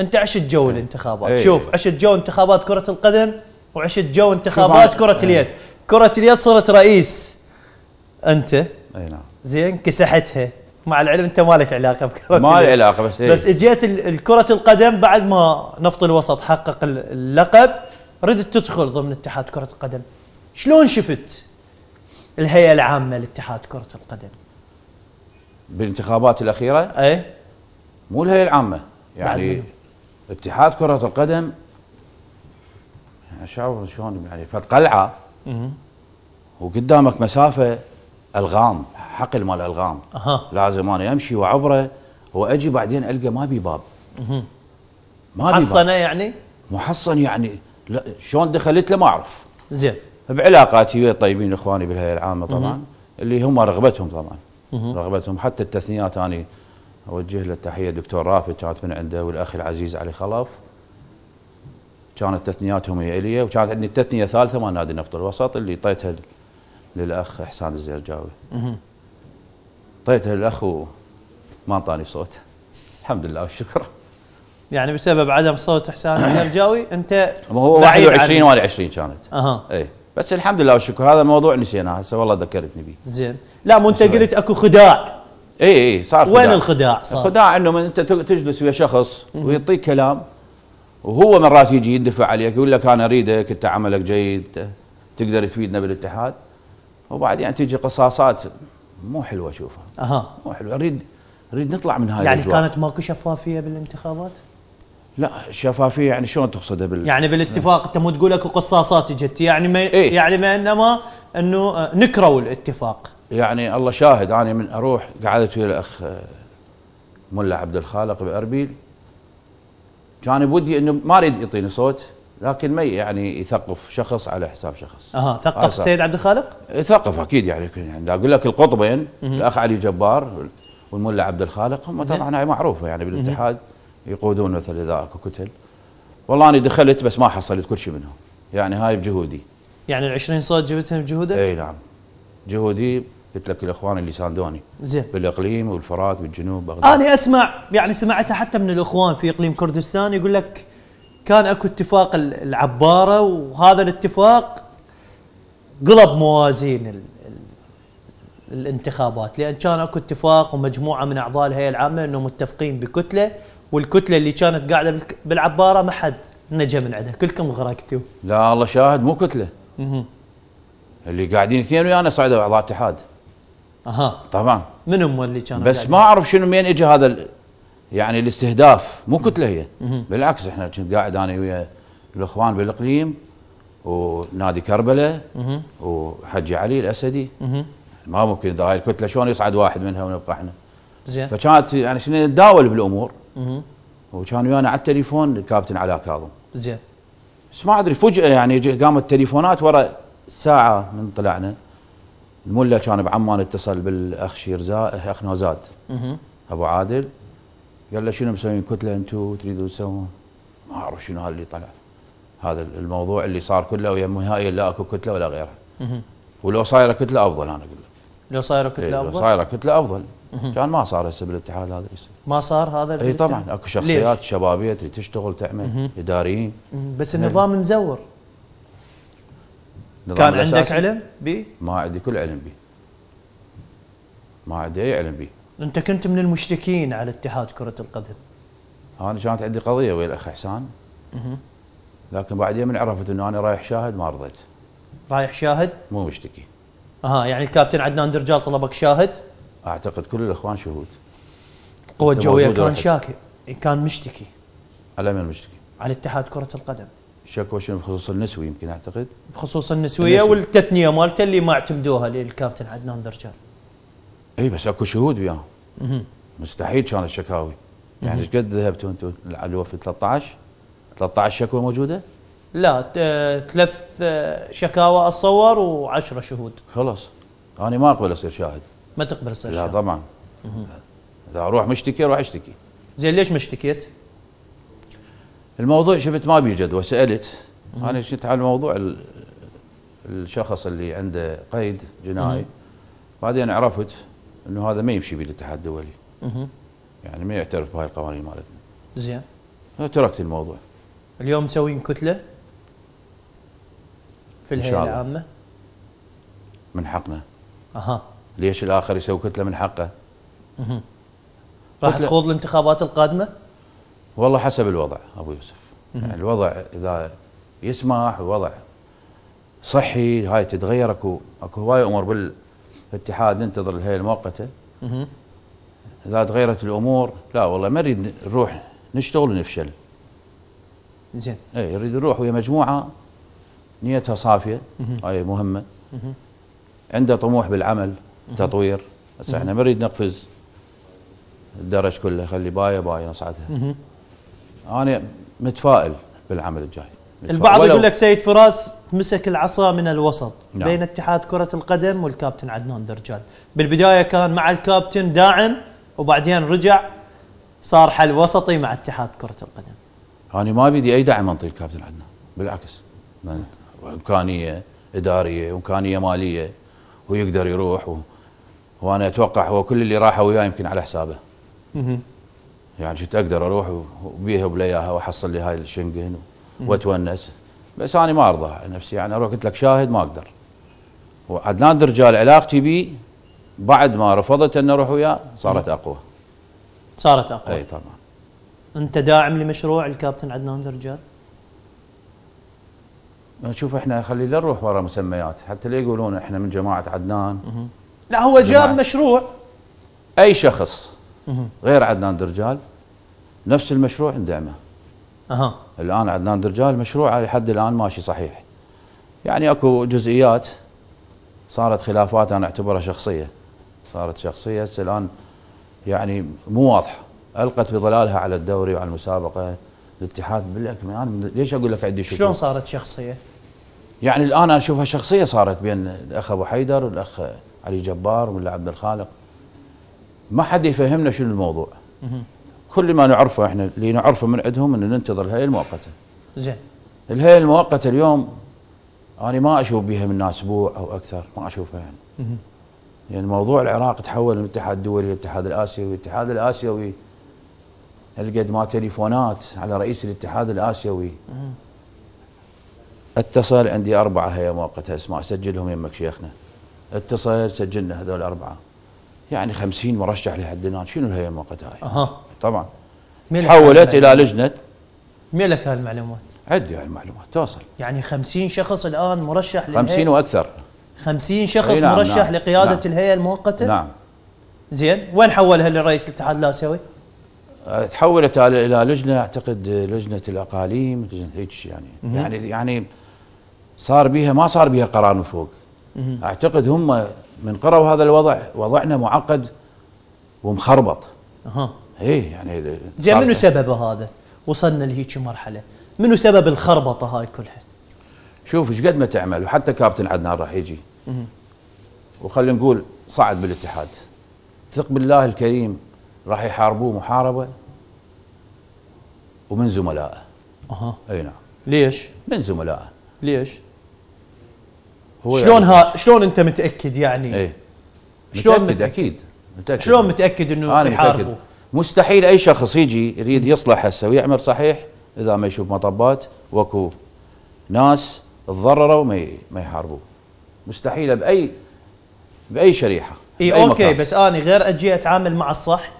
انت عشت جو الانتخابات. إيه. شوف عشت جو انتخابات كرة القدم وعشت جو انتخابات كرة اليد. كرة اليد صرت رئيس. انت؟ إي نعم. زين كسحتها. مع العلم انت ما لك علاقة بكرة ما لي. علاقة، بس إيه. بس اجيت ال- الكرة القدم بعد ما نفط الوسط حقق ال- اللقب ردت تدخل ضمن اتحاد كرة القدم. شلون شفت الهيئة العامة لاتحاد كرة القدم؟ بالانتخابات الأخيرة؟ إي. مو الهيئة العامة. يعني اتحاد كرة القدم يعني شعور شلون يعني فد قلعه مهم. وقدامك مسافة ألغام حقل مال ألغام. أها. لازم أنا أمشي وعبره وأجي بعدين ألقى ما بي باب. ما بي باب. حصنة يعني؟ محصن يعني لا شلون دخلت له ما أعرف. زين. بعلاقاتي ويا طيبين إخواني بالهيئة العامة طبعا مهم. اللي هم رغبتهم طبعا. مهم. رغبتهم حتى التثنيات اني أوجه له تحية. دكتور رافد كانت من عنده والأخ العزيز علي خلف. كانت تثنياتهم هي إلي وكانت عندي التثنيه ثالثة مال نادي نفط الوسط اللي اعطيتها للأخ إحسان الزرجاوي. مهم. اعطيتها للأخ وما انطاني صوت. الحمد لله والشكر. يعني بسبب عدم صوت حسان الزرجاوي أنت ما هو بعيد 21 عن- وأنا 20 كانت. أها. اي بس الحمد لله والشكر. هذا موضوع نسيناه هسه والله ذكرتني به زين. لا مو أنت قلت أكو خداع. اي اي صار وين الخداع؟ صار؟ الخداع إنه من أنت تجلس ويا شخص ويعطيك كلام وهو مرات يجي يدفع عليك يقول لك أنا أريدك أنت عملك جيد تقدر تفيدنا بالاتحاد. وبعدين تيجي قصاصات مو حلوة اشوفها أها. مو حلوة. أريد أريد نطلع من هاي يعني الأجواء. كانت ماكو شفافية بالانتخابات؟ لا الشفافيه يعني شلون تقصدها بال يعني بالاتفاق أنت مو تقول أكو قصاصات إجت؟ يعني ما إيه. يعني ما إنما إنه آه، نكروا الاتفاق. يعني الله شاهد أنا من أروح قعدت ويا الاخ آه، ملا عبد الخالق بأربيل كان بودي إنه ما أريد يعطيني صوت لكن ما يعني يثقف شخص على حساب شخص أها ثقف. السيد عبد الخالق؟ يثقف أكيد يعني يعني أقول لك القطبين. الأخ علي جبار والملا عبد الخالق هم. طبعا هاي معروفة يعني بالاتحاد يقودون مثل إذا أكو كتل والله أنا دخلت بس ما حصلت كل شيء منهم يعني هاي بجهودي يعني ال 20 صوت جبتهم بجهودك؟ اي نعم جهودي قلت لك الإخوان اللي ساندوني. زين. بالإقليم والفرات بالجنوب بغداد. أنا أسمع يعني سمعتها حتى من الإخوان في إقليم كردستان يقول لك كان أكو اتفاق ال- العبارة وهذا الاتفاق قلب موازين ال ال الانتخابات لأن كان أكو اتفاق ومجموعة من أعضاء الهيئة العامة إنهم متفقين بكتلة والكتلة اللي كانت قاعدة بالعبارة ما حد نجا من عندها. كلكم غرقتوا. لا الله شاهد مو كتلة. اللي قاعدين اثنين ويانا صعدوا اعضاء اتحاد أها. طبعا. من هم اللي كانوا بس؟ ما أعرف شنو منين اجى هذا ال- يعني الاستهداف. مو كتله هي. بالعكس إحنا كنت قاعد أنا ويا الأخوان بالاقليم ونادي كربلاء. وحجي علي الأسدي. ما ممكن اذا هاي الكتله شلون يصعد واحد منها ونبقى إحنا؟ زين. فكانت يعني شنو نتداول بالأمور. وكان ويانا على التليفون الكابتن علاء كاظم زين. بس ما أدري فجأة يعني قامت التليفونات ورا ساعة من طلعنا. الملا كان بعمان اتصل بالاخ شيرزاد اخ نوزاد. أبو عادل قال له شنو مسوين كتله أنتم تريدون تسوون؟ ما أعرف شنو اللي طلع هذا الموضوع اللي صار كله ويا نهائيا لا أكو كتله ولا غيرها. ولو صايره كتله أفضل أنا أقول لك لو صايره إيه، كتله لو أفضل صايره كتله أفضل. كان ما صار هسه بالاتحاد هذا يصير ما صار هذا اي؟ طبعا أكو شخصيات؟ شبابية تريد تشتغل تعمل. إداريين. بس إيه. النظام مزور كان عندك علم به؟ ما عندي كل علم به ما عندي أي علم به أنت كنت من المشتكين على اتحاد كرة القدم. أنا كانت عندي قضية ويا الأخ إحسان. مهم. لكن بعدين من عرفت إنه أنا رايح شاهد ما رضيت. رايح شاهد؟ مو مشتكي. أها يعني الكابتن عدنان درجال طلبك شاهد؟ أعتقد كل الإخوان شهود. قوة أنت الجوية كان. شاكي. كان مشتكي. على من مشتكي على اتحاد كرة القدم. شكوى شنو بخصوص النسوي يمكن أعتقد بخصوص النسوية النسوي. والتثنية مالته اللي ما اعتمدوها للكابتن عدنان درجال إي بس أكو شهود وياهم. مستحيل كانت الشكاوي يعني. إيش قد ذهبتوا أنتم على الوفد 13 13 شكوى موجودة لا ثلاث آه، شكاوى اتصور وعشرة شهود خلاص أنا ما أقبل أصير شاهد ما تقبل تصير لا شاهد. طبعا مهم. إذا أروح مشتكي أروح أشتكي زين ليش ما اشتكيت؟ الموضوع شفت ما بيجد وسالت أنا شفت على الموضوع ال- الشخص اللي عنده قيد جنائي. بعدين عرفت إنه هذا ما يمشي بالاتحاد الدولي. يعني ما يعترف بهاي القوانين مالتنا زين تركت الموضوع اليوم مسوين كتلة في الهيئة. العامة من حقنا أها ليش الآخر يسوي كتلة من حقه. راح تخوض الانتخابات القادمة؟ والله حسب الوضع أبو يوسف. يعني الوضع إذا يسمح ووضع صحي هاي تتغير أكو أكو هواي أمور بالاتحاد ننتظر الهيئة المؤقتة. إذا تغيرت الأمور لا والله ما نريد نروح نشتغل ونفشل زين اي نريد نروح ويا مجموعة نيتها صافية. هاي مهمة مهم. عنده طموح بالعمل تطوير هسه إحنا ما نريد نقفز الدرج كله خلي باية باية نصعدها. أنا متفائل بالعمل الجاي. متفائل. البعض يقول لك سيد فراس مسك العصا من الوسط نعم. بين اتحاد كرة القدم والكابتن عدنان درجال. بالبداية كان مع الكابتن داعم وبعدين رجع صار حل وسطي مع اتحاد كرة القدم. أنا ما بدي أي دعم أنطي الكابتن عدنان بالعكس. إمكانية إدارية وامكانيه مالية ويقدر يروح و... وأنا أتوقع هو كل اللي راحه وياه يمكن على حسابه. يعني شفت أقدر أروح وبيها وبلا إياها وأحصل لي هاي الشنقن. وأتونس. بس أنا ما أرضى على نفسي. يعني أروح قلت لك شاهد ما أقدر. وعدنان درجال علاقتي بي بعد ما رفضت أن أروح وياه صارت أقوى. صارت أقوى. إي طبعا. أنت داعم لمشروع الكابتن عدنان درجال؟ شوف إحنا خلي لا نروح ورا مسميات. حتى لا يقولون إحنا من جماعة عدنان؟ لا هو جاب. مشروع. أي شخص. غير عدنان درجال نفس المشروع ندعمه أها. الآن عدنان درجال مشروعه لحد الآن ماشي صحيح. يعني أكو جزئيات صارت خلافات أنا أعتبرها شخصية. صارت شخصية هسه الآن يعني مو واضحة. ألقت بظلالها على الدوري وعلى المسابقة الاتحاد بالك أنا ليش أقول لك عندي شكوك؟ شلون صارت شخصية؟ يعني الآن أنا أشوفها شخصية صارت بين الأخ أبو حيدر والأخ علي جبار والله عبد الخالق. ما حد يفهمنا شنو الموضوع. كل ما نعرفه إحنا اللي نعرفه من عندهم ان ننتظر الهيئة المؤقتة زين الهيئة المؤقتة اليوم أنا ما أشوف بها من أسبوع أو أكثر ما أشوفها يعني. يعني موضوع العراق تحول من الاتحاد الدولي للاتحاد الآسيوي، الاتحاد الآسيوي هالقد ما تليفونات على رئيس الاتحاد الآسيوي. اتصل عندي أربعة هيئة مؤقتة اسماء سجلهم يمك شيخنا اتصل سجلنا هذول أربعة يعني خمسين مرشح لحد الان شنو الهيئه المؤقته هاي؟ أها طبعا تحولت إلى هالمعلومات؟ لجنة مين لك هالمعلومات؟ عندي هاي المعلومات توصل يعني 50 شخص الآن مرشح 50 للهيئة- وأكثر 50 شخص نعم، مرشح نعم، لقيادة نعم. الهيئة المؤقتة نعم زين وين حولها لرئيس الاتحاد الآسيوي؟ تحولت إلى لجنة أعتقد لجنة الأقاليم لجنة هيك يعني. يعني يعني صار بيها ما صار بيها قرار من فوق. أعتقد هم من قروا هذا الوضع وضعنا معقد ومخربط. أها. إيه يعني زين منو سببه هذا؟ وصلنا لهيك مرحلة. منو سبب الخربطة هاي كلها؟ شوف إيش قد ما تعمل؟ وحتى كابتن عدنان راح يجي. وخلينا نقول صعد بالاتحاد. ثق بالله الكريم راح يحاربوه محاربة ومن زملائه. أها. إي نعم. ليش؟ من زملائه. ليش؟ هو شلون يعني ها شلون انت متأكد يعني؟ إيه شلون متأكد متأكد؟ أكيد متأكد شلون متأكد إنه يحاربوا؟ متأكد. مستحيل أي شخص يجي يريد يصلح هسه ويعمل صحيح إذا ما يشوف مطبات واكو ناس تضرروا وما ي- ما يحاربوه مستحيله باي بأي شريحة إي بأي أوكي مكان. بس اني غير أجي أتعامل مع الصح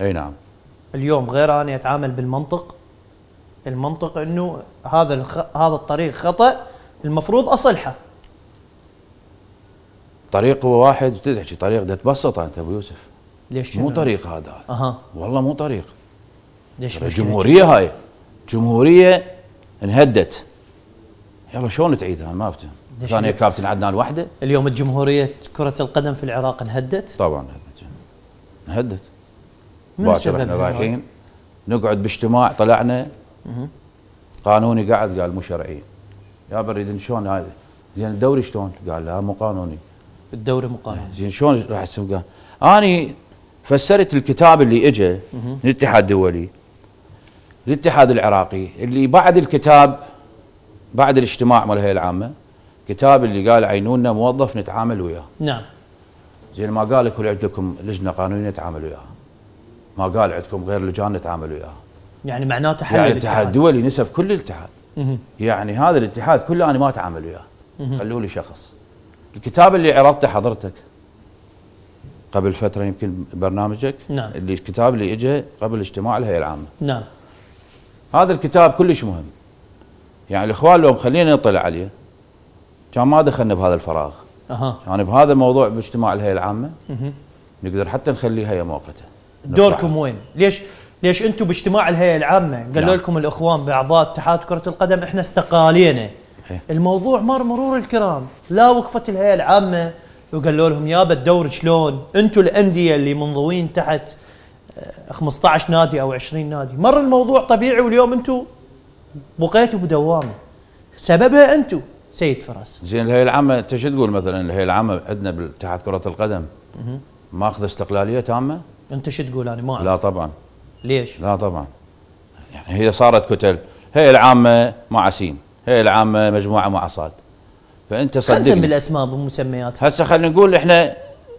أي نعم اليوم غير اني أتعامل بالمنطق المنطق إنه هذا الخ... هذا الطريق خطأ المفروض أصلحه طريق هو واحد وتحكي طريق ده تبسطه أنت أبو يوسف. ليش مو؟ طريق هذا. أها. والله مو طريق. ليش مشكلة؟ جمهورية هاي. جمهورية انهدت. يلا شلون تعيدها؟ ما افتهم كان ليه؟ كابتن عدنان وحدة. اليوم الجمهورية كرة القدم في العراق انهدت؟ طبعا انهدت. انهدت. باكر إحنا؟ رايحين. نقعد باجتماع طلعنا. قانوني قاعد قال مو شرعي يا بريد شلون هذا زين الدوري شلون؟ قال لا مو قانوني. الدوري مو قانوني زين شلون راح تسوي قال أني فسرت الكتاب اللي اجى من الاتحاد الدولي الاتحاد العراقي اللي بعد الكتاب بعد الاجتماع مال الهيئه العامة كتاب اللي قال عينونا موظف نتعامل وياه. نعم. زين ما قال لك عندكم لجنة قانونية نتعامل وياها ما قال عندكم غير لجان نتعامل وياها يعني معناته حل يعني الاتحاد. الدولي نسف كل الاتحاد. يعني هذا الاتحاد كله أنا ما أتعامل وياه. خلوا لي شخص. الكتاب اللي عرضته حضرتك قبل فترة يمكن برنامجك نعم. اللي الكتاب اللي اجى قبل اجتماع الهيئة العامة نعم هذا الكتاب كلش مهم يعني الإخوان لو خلينا نطلع عليه كان ما دخلنا بهذا الفراغ أها كان بهذا الموضوع باجتماع الهيئة العامة مهم. نقدر حتى نخليه هيئه مؤقته دوركم وين؟ ليش ليش أنتم باجتماع الهيئة العامة قالوا نعم. لكم الإخوان بأعضاء اتحاد كرة القدم إحنا استقالينا. الموضوع مر مرور الكرام. لا وقفت الهيئه العامه وقالوا لهم يابا الدور شلون؟ أنتم الأندية اللي منضوين تحت آه، 15 نادي أو 20 نادي. مر الموضوع طبيعي واليوم أنتم بقيتوا بدوامة. سببها أنتم سيد فراس. زين الهيئة العامة أنت شو تقول مثلا؟ الهيئة العامة عندنا باتحاد كرة القدم. ماخذ استقلالية تامة؟ أنت شو تقول؟ أنا ما أعرف. لا طبعا. ليش؟ لا طبعا. يعني هي صارت كتل. هي العامة مع سين هي العامه مجموعة مع صاد فأنت خلينا صدقني الأسماء بالمسميات هسه خلينا نقول إحنا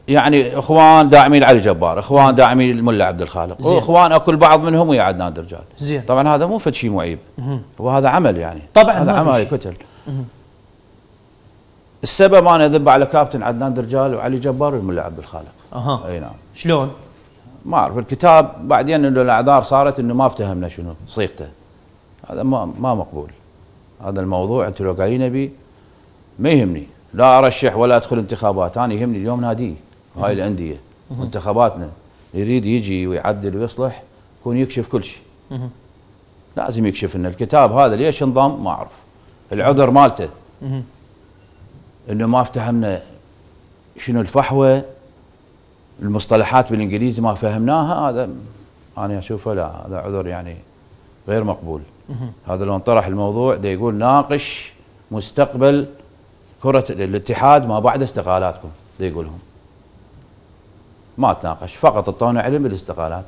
يعني إخوان داعمين علي جبار إخوان داعمين الملا عبد الخالق زين. وإخوان اكو البعض منهم ويا عدنان درجال. زين. طبعا هذا مو فد شيء معيب. وهذا عمل يعني. طبعاً هذا عمل. كتل. السبب أنا أذب على كابتن عدنان درجال وعلي جبار والملا عبد الخالق. أها. أي نعم. شلون؟ ما أعرف الكتاب بعدين إنه الأعذار صارت إنه ما افتهمنا شنو صيغته. هذا ما ما مقبول. هذا الموضوع أنتم لو قايلين بي ما يهمني. لا ارشح ولا ادخل انتخابات. أنا يهمني اليوم نادي هاي الأندية. وانتخاباتنا يريد يجي ويعدل ويصلح يكون يكشف كل شيء. لازم يكشف ان الكتاب هذا ليش انضم؟ ما أعرف. العذر مالته. إنه ما افتهمنا شنو الفحوى المصطلحات بالإنجليزي ما فهمناها. هذا أنا أشوفه لا. هذا عذر يعني غير مقبول. هذا لو انطرح الموضوع ده يقول ناقش مستقبل كرة الاتحاد ما بعد استقالاتكم ده يقولهم. ما تناقش فقط اعطونا علم بالاستقالات.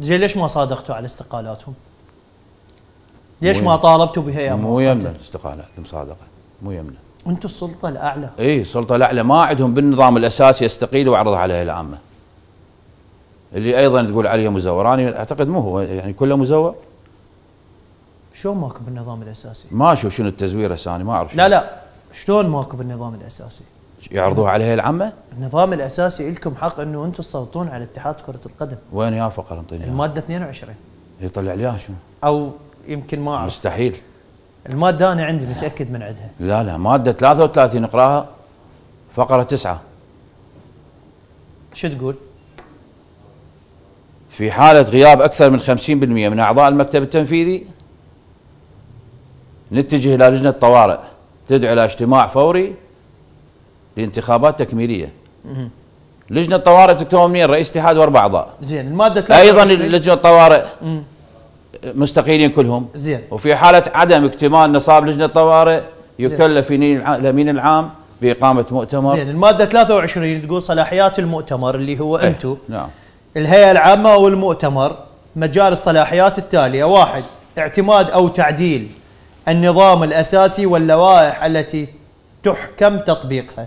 زين ليش ما صادقتوا على استقالاتهم؟ ليش ما طالبتوا بهيئه مو يمنا الاستقالات المصادقة. مو يمنا أنتم السلطة الأعلى. إي السلطة الأعلى ما عندهم بالنظام الأساسي يستقيل ويعرضها على الهيئه العامه. اللي أيضا تقول عليه مزور أنا أعتقد مو هو يعني كله مزور. شلون ماكو بالنظام الأساسي؟ ما أشوف شنو التزوير هسه أنا ما أعرف. لا لا. شلون ماكو بالنظام الأساسي؟ يعرضوها على الهيئه العامه النظام الأساسي لكم حق إنه أنتم تسلطون على اتحاد كرة القدم. وين يا فقر انطيني. المادة 22 يطلع لي شنو؟ أو يمكن ما أعرف. مستحيل. المادة أنا عندي متأكد من عندها. لا لا. مادة 33 اقراها. فقرة تسعة. شو تقول؟ في حالة غياب أكثر من 50% من أعضاء المكتب التنفيذي نتجه إلى لجنة طوارئ تدعو إلى اجتماع فوري لانتخابات تكميلية. مهم. لجنة طوارئ تتكون من رئيس اتحاد وأربع أعضاء. زين المادة 23 أيضا لجنة طوارئ مم. مستقيلين كلهم. زين. وفي حالة عدم اكتمال نصاب لجنة طوارئ يكلف الأمين العام بإقامة مؤتمر. زين المادة 23 تقول صلاحيات المؤتمر اللي هو إيه، أنتم نعم. الهيئة العامة أو المؤتمر مجال الصلاحيات التالية. واحد اعتماد أو تعديل. النظام الأساسي واللوائح التي تحكم تطبيقها.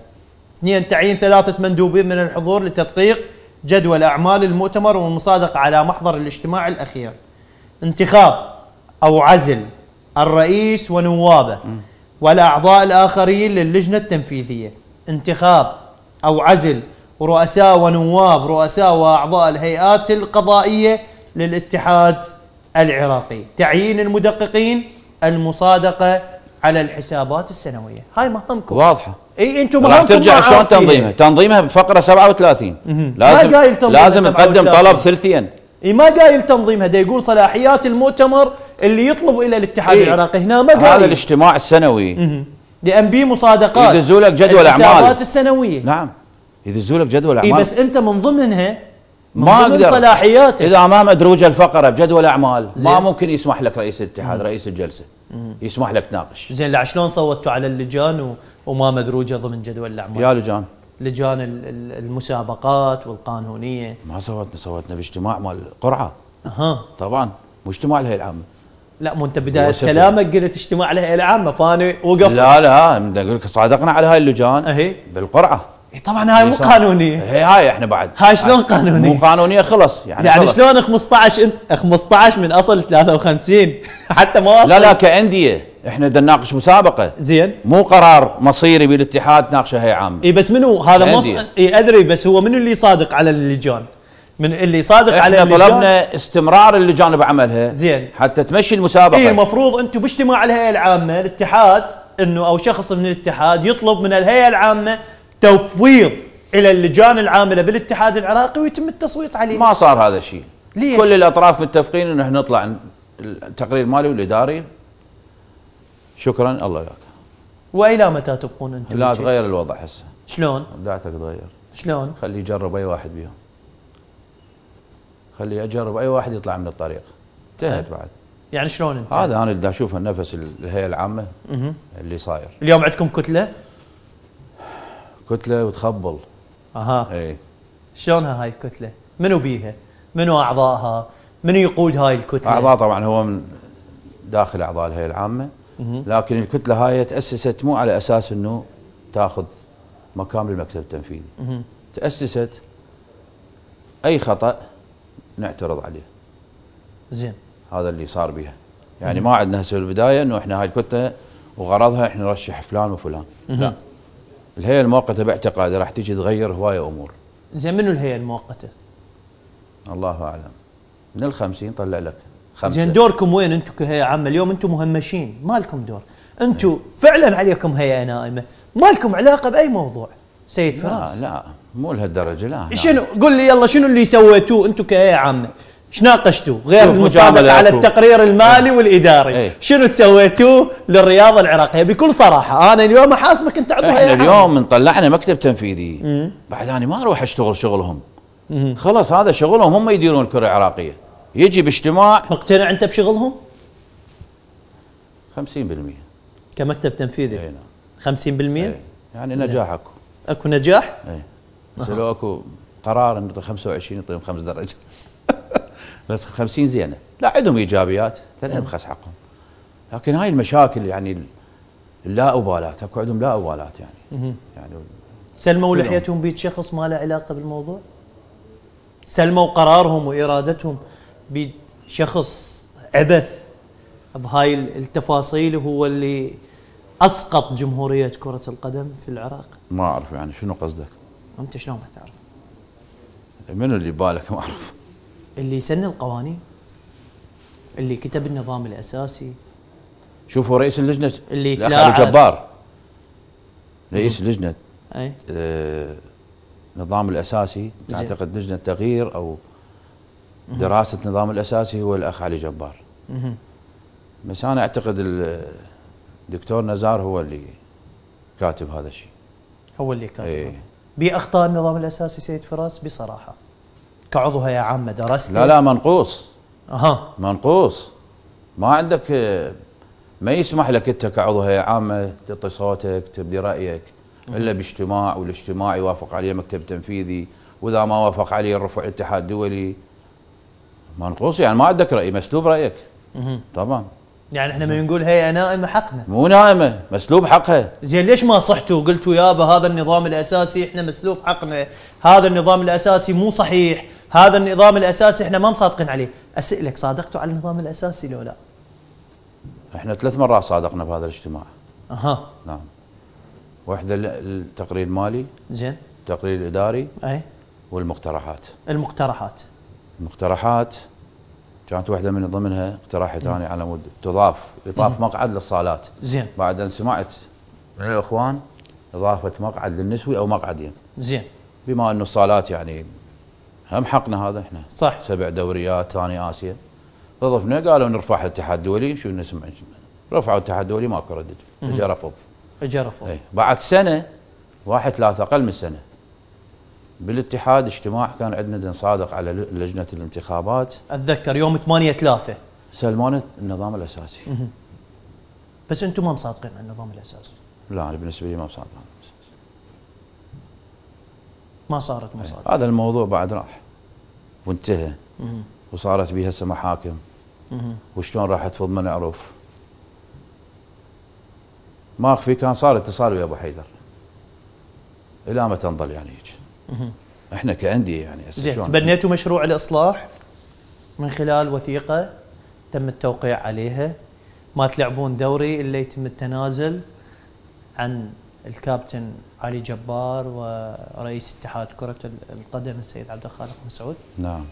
اثنين تعيين ثلاثة مندوبين من الحضور لتدقيق جدول أعمال المؤتمر والمصادقة على محضر الاجتماع الأخير. انتخاب أو عزل الرئيس ونوابه والأعضاء الآخرين للجنة التنفيذية. انتخاب أو عزل رؤساء ونواب رؤساء وأعضاء الهيئات القضائية للاتحاد العراقي. تعيين المدققين المصادقة على الحسابات السنوية. هاي مهمكم. واضحة. إي أنتم راح ترجع شلون. تنظيمها؟ تنظيمها بفقرة 37 مهم. لازم ما قايل تنظيمها لازم تقدم 37. طلب ثلثين. إي ما قايل تنظيمها. دا يقول صلاحيات المؤتمر اللي يطلب إلى الاتحاد إيه. العراقي. هنا ما هذا قايل. الاجتماع السنوي. لأن بي مصادقات. يدزوا لك جدول. الحسابات السنوية. نعم. يدزوا لك جدول إي أعمال. بس أنت من ضمنها ما أقدر صلاحياته. إذا ما مدروجه الفقرة بجدول أعمال. ما ممكن يسمح لك رئيس الاتحاد. رئيس الجلسة مم. يسمح لك تناقش زين لا شلون صوتوا على اللجان و... وما مدروجه ضمن جدول الأعمال؟ يا لجان لجان ال- ال- المسابقات والقانونية ما صوتنا صوتنا باجتماع مال قرعة أها طبعا مو اجتماع الهيئة العامة لا مو أنت بداية. كلامك قلت اجتماع الهيئة العامة فأنا وقفت لا لا أقول لك صادقنا على هاي اللجان أهي بالقرعة طبعا هاي مو. قانونية. هي هاي إحنا بعد. هاي شلون قانونية؟ مو قانونية خلص. يعني, يعني خلص. شلون 15 انت 15 من أصل 53 حتى ما لا لا كأندية. إحنا بدنا نناقش مسابقة. زين. مو قرار مصيري بالاتحاد تناقشه هيئه عامة. اي بس منو؟ هذا مص... كأندية. اي أدري بس هو منو اللي صادق على اللجان؟ من اللي صادق على إحنا اللجان؟ طلبنا استمرار اللجان بعملها. زين. حتى تمشي المسابقة. اي المفروض أنتم باجتماع الهيئة العامة الاتحاد إنه أو شخص من الاتحاد يطلب من الهيئة العامة تفويض إلى اللجان العاملة بالاتحاد العراقي ويتم التصويت عليه ما صار هذا الشيء ليش؟ كل الأطراف متفقين انه إحنا نطلع التقرير المالي والإداري شكرا الله ياك وإلى متى تبقون أنتم لا؟ تغير الوضع هسه شلون؟ ابداعتك تغير شلون؟ خليه يجرب أي واحد بيهم خليه يجرب أي واحد يطلع من الطريق انتهت بعد يعني شلون انت؟ هذا أنا اللي اشوفه النفس الهيئة العامة. اللي صاير اليوم عندكم كتلة؟ كتله وتخبل أها اي شلونها هاي الكتلة؟ منو بيها؟ منو أعضائها؟ منو يقود هاي الكتلة؟ أعضاء طبعا هو من داخل أعضاء الهيئة العامة. لكن الكتلة هاي تأسست مو على أساس إنه تأخذ مكان بالمكتب التنفيذي. تأسست أي خطأ نعترض عليه زين هذا اللي صار بها يعني ما عندنا هسه بالبدايه إنه إحنا هاي الكتلة وغرضها إحنا نرشح فلان وفلان. لا الهيئة المؤقتة باعتقادي راح تيجي تغير هواية امور زين منو الهيئة المؤقتة؟ الله أعلم من الخمسين طلع لك خمسة زين دوركم وين أنتم كهيئة عامة؟ اليوم أنتم مهمشين، ما لكم دور. أنتم فعلا عليكم هيئة نائمة، ما لكم علاقة بأي موضوع. سيد لا فراس لا مو لهالدرجة لا لا. شنو قل لي يلا شنو اللي سويتوه أنتم كهيئة عامة؟ إيش ناقشتوا غير المسابقه على التقرير المالي والإداري. إيه. شنو سويتوه للرياضة العراقية؟ بكل صراحة أنا اليوم احاسبك انت عضو إحنا. اليوم من طلعنا مكتب تنفيذي. مم. بعد أنا ما أروح أشتغل شغلهم. مم. خلاص هذا شغلهم هم يديرون الكرة العراقية. يجي باجتماع. مقتنع أنت بشغلهم؟ 50% كمكتب تنفيذي. اي نعم. 50% إيه. يعني نجاح أكو. أكو نجاح؟ اي بس لو أكو قرار نعطي 25 نعطيهم خمس درجات. بس 50 زينة. لا عندهم إيجابيات ثاني نبخس حقهم. لكن هاي المشاكل يعني اللا ابالات أكو عندهم لا ابالات يعني. مهم. يعني سلموا. لحيتهم بيد شخص ما له علاقة بالموضوع؟ سلموا قرارهم وإرادتهم بيد شخص عبث بهاي التفاصيل هو اللي أسقط جمهورية كرة القدم في العراق؟ ما أعرف يعني شنو قصدك؟ أنت شلون ما تعرف؟ منو اللي بالك ما أعرف. اللي يسن القوانين اللي كتب النظام الأساسي. شوفوا رئيس اللجنة اللي الأخ جبار. رئيس لجنه أي. آه نظام الأساسي. أعتقد لجنة تغيير أو دراسة النظام الأساسي هو الأخ علي جبار. مهم. بس أنا أعتقد ال- الدكتور نزار هو اللي كاتب هذا الشيء. هو اللي كاتب إيه. بأخطاء النظام الأساسي سيد فراس بصراحة. كعضو هيئه عامه درست لا لا منقوص. أها. منقوص. ما عندك ما يسمح لك أنت كعضو هيئه عامه تعطي صوتك تبدي رأيك إلا باجتماع والاجتماع يوافق عليه مكتب تنفيذي وإذا ما وافق عليه الرفع الاتحاد الدولي منقوص يعني ما عندك رأي مسلوب رأيك. طبعا. يعني إحنا من نقول هيئه نائمة حقنا. مو نائمة مسلوب حقها. زين ليش ما صحتوا وقلتوا يابا هذا النظام الأساسي إحنا مسلوب حقنا. هذا النظام الأساسي مو صحيح. هذا النظام الأساسي إحنا ما مصادقين عليه. اسالك صادقتوا على النظام الأساسي لو لا؟ إحنا ثلاث مرات صادقنا بهذا الاجتماع. أها. نعم. واحدة ال- التقرير المالي زين. التقرير الاداري أي. والمقترحات. المقترحات. المقترحات كانت واحدة من ضمنها اقتراحي ثاني على مود تضاف اضاف مم. مقعد للصالات. زين. بعد أن سمعت من الإخوان إضافة مقعد للنسوي أو مقعدين. زين. بما انه الصالات يعني هم حقنا هذا إحنا. صح. سبع دوريات ثاني آسيا. ضفنا قالوا نرفعها الاتحاد الدولي. شو نسمع؟ رفعوا الاتحاد الدولي ماكو رد. اجى رفض. اجى رفض. اي بعد سنة واحد ثلاثة أقل من سنة. بالاتحاد اجتماع كان عندنا دن صادق على لجنة الانتخابات. أتذكر يوم 8 3 سلمانه النظام الأساسي. بس أنتم ما مصادقين على النظام الأساسي. لا أنا بالنسبة لي ما بصادق ما صارت مصادقه هذا الموضوع بعد راح وانتهى. وصارت به هسه محاكم. وشلون راح تفوض ما نعرف ما أخفي كان صار اتصال ويا أبو حيدر إلى متى نظل يعني هيك. إحنا كأندية يعني زين؟ تبنيتوا مشروع الإصلاح من خلال وثيقة تم التوقيع عليها ما تلعبون دوري إلا يتم التنازل عن الكابتن علي جبار ورئيس اتحاد كرة القدم السيد عبد الخالق مسعود نعم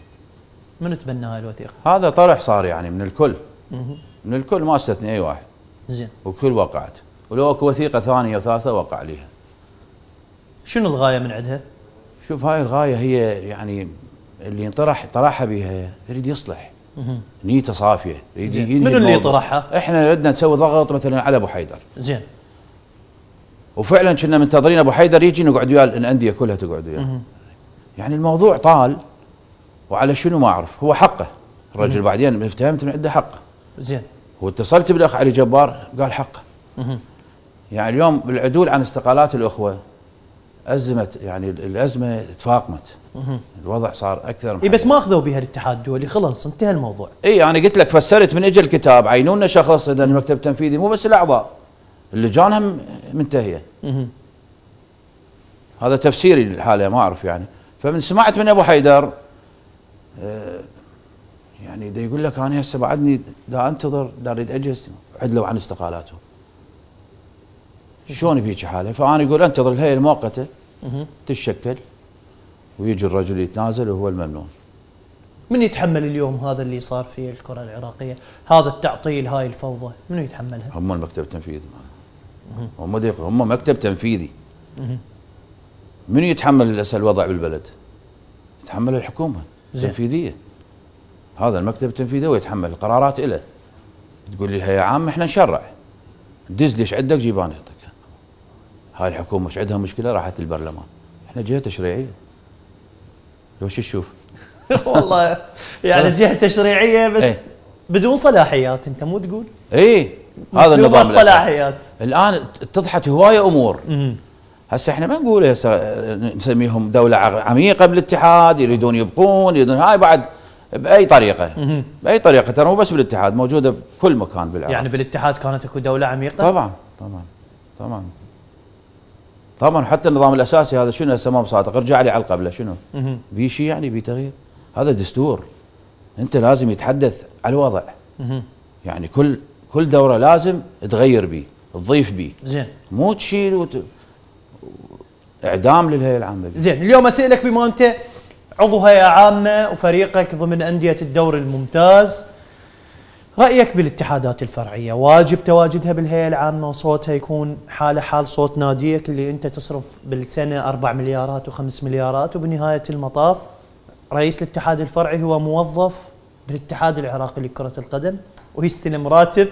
من تبنى هاي الوثيقة؟ هذا طرح صار يعني من الكل مهم. من الكل ما استثني اي واحد زين وكل وقعت ولو أكو وثيقة ثانية وثالثة وقع عليها شنو الغاية من عندها؟ شوف هاي الغاية هي يعني اللي انطرح طرحها بها يريد يصلح. نيته صافية يريد. ينهي منو اللي. طرحها؟ إحنا ردنا نسوي ضغط مثلا على أبو حيدر زين وفعلا كنا منتظرين أبو حيدر يجي نقعد وياه الأندية كلها تقعد وياه. يعني الموضوع طال وعلى شنو ما أعرف هو حقه. الرجل بعدين فهمت من عنده حقه زين. واتصلت بالأخ علي جبار قال حقه. يعني اليوم بالعدول عن استقالات الأخوة أزمت يعني الأزمة تفاقمت. الوضع صار أكثر من إي بس ما أخذوا بها الاتحاد الدولي خلاص انتهى الموضوع. إي أنا قلت لك فسرت من اجى الكتاب عينونا شخص إذا المكتب التنفيذي مو بس الأعضاء. اللجان منتهية. هذا تفسيري للحالة ما أعرف يعني فمن سمعت من أبو حيدر آه، يعني دا يقول لك أنا هسه بعدني دا أنتظر دا أريد أجلس عدلوا عن استقالاتهم شلون بهيك حاله فأنا يقول أنتظر الهيئة المؤقتة. تتشكل ويجي الرجل يتنازل وهو الممنون من يتحمل اليوم هذا اللي صار في الكرة العراقية؟ هذا التعطيل هاي الفوضى، منو يتحملها؟ هم المكتب التنفيذي هم ديق هم مكتب تنفيذي. من يتحمل الوضع بالبلد؟ يتحمل الحكومة. التنفيذيه هذا المكتب التنفيذي ويتحمل القرارات له تقول لي هي عامه إحنا نشرع دز ليش عندك جيب أنا اعطيك هاي الحكومة إيش عندها مشكلة راحت البرلمان إحنا جهة تشريعية لو شو تشوف والله يعني جهة تشريعية بس إيه. بدون صلاحيات أنت مو تقول؟ اي هذا النظام. الصلاحيات. الآن اتضحت هواية أمور. هسه إحنا ما نقول هسه نسميهم دولة عميقة بالاتحاد يريدون يبقون يريدون هاي بعد بأي طريقة. بأي طريقة ترى مو بس بالاتحاد موجودة بكل مكان بالعراق يعني بالاتحاد كانت أكو دولة عميقة؟ طبعا طبعا طبعا. طبعا حتى النظام الأساسي هذا شنو هسه ما مصادق ارجع لي على القبلة شنو؟ بي شيء يعني بي تغيير. هذا دستور. أنت لازم يتحدث على الوضع. يعني كل كل دورة لازم تغير بيه تضيف بيه زين. مو تشيل وت... إعدام للهيئة العامة دي. زين اليوم أسألك بما انت عضو هيئة عامة وفريقك ضمن أندية الدوري الممتاز رأيك بالاتحادات الفرعية؟ واجب تواجدها بالهيئة العامة وصوتها يكون حاله حال صوت ناديك اللي أنت تصرف بالسنة 4 مليارات و5 مليارات وبنهاية المطاف رئيس الاتحاد الفرعي هو موظف بالاتحاد العراقي لكرة القدم. ويستلم راتب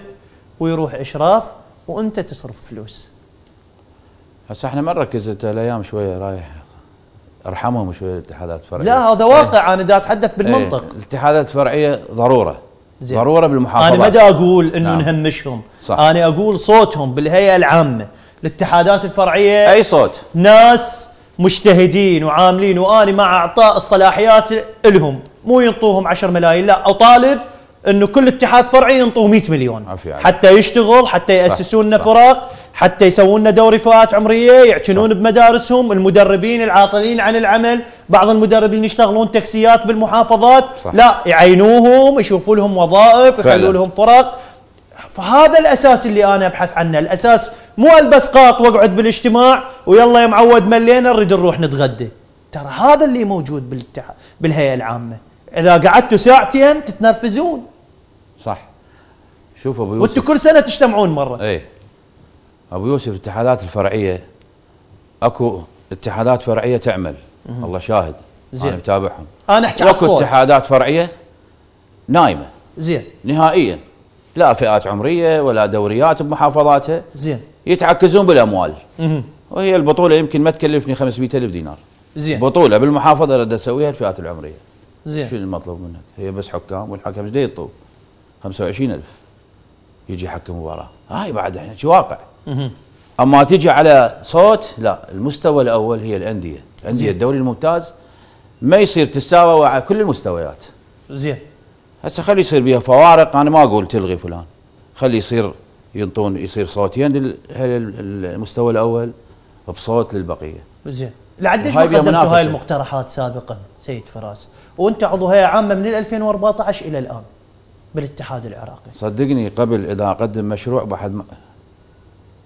ويروح إشراف وأنت تصرف فلوس. هسه إحنا ما نركز إنت الأيام شوية رايح أرحمهم شوية الاتحادات الفرعية. لا هذا واقع أنا دا أتحدث بالمنطق. إيه الاتحادات الفرعية ضرورة. زين. ضرورة بالمحافظات. أنا ما دا أقول إنه نعم. نهمشهم. صح. أنا أقول صوتهم بالهيئة العامة. الاتحادات الفرعية أي صوت؟ ناس مجتهدين وعاملين وأنا مع أعطاء الصلاحيات لهم. مو ينطوهم 10 ملايين لا أطالب إنه كل اتحاد فرعي ينطوه 100 مليون. عليك. حتى يشتغل حتى يأسسون لنا فرق حتى يسوون لنا دوري فئات عمرية يعتنون بمدارسهم المدربين العاطلين عن العمل. بعض المدربين يشتغلون تاكسيات بالمحافظات. صح. لا يعينوهم يشوفوا لهم وظائف. يخلوا لهم فرق فهذا الأساس اللي أنا أبحث عنه. الأساس مو ألبس قاط وأقعد بالاجتماع ويلا يا معود ملينا نريد نروح نتغدى. ترى هذا اللي موجود بالهيئة العامة. إذا قعدتوا ساعتين تتنرفزون. صح شوف أبو يوسف. وأنتم كل سنة تجتمعون مرة. إيه. أبو يوسف الاتحادات الفرعية أكو اتحادات فرعية تعمل. مهم. الله شاهد. زين. أنا متابعهم. أنا أحكي على الصوت. اتحادات فرعية نايمة. زين. نهائيا. لا فئات عمرية ولا دوريات بمحافظاتها. زين. يتعكزون بالأموال. مهم. وهي البطولة يمكن ما تكلفني 500 ألف دينار. زين. بطولة بالمحافظة اريد اسويها الفئات العمرية. زين. شنو المطلوب منك؟ هي بس حكام والحكم إيش يطلب؟ 25000 يجي يحكم مباراه هاي بعد إحنا شي واقع. أما تيجي على صوت لا المستوى الأول هي الأندية. أندية. الدوري الممتاز ما يصير تساوى على كل المستويات. زين. هسه خلي يصير بها فوارق أنا ما أقول تلغي فلان. خلي يصير ينطون يصير صوتين للمستوى الأول بصوت للبقية. زين. لعدش ما قدمتوا هاي. المقترحات سابقا سيد فراس؟ وأنت عضو هيئة عامة من 2014 إلى الآن. بالاتحاد العراقي. صدقني قبل إذا أقدم مشروع بحد ما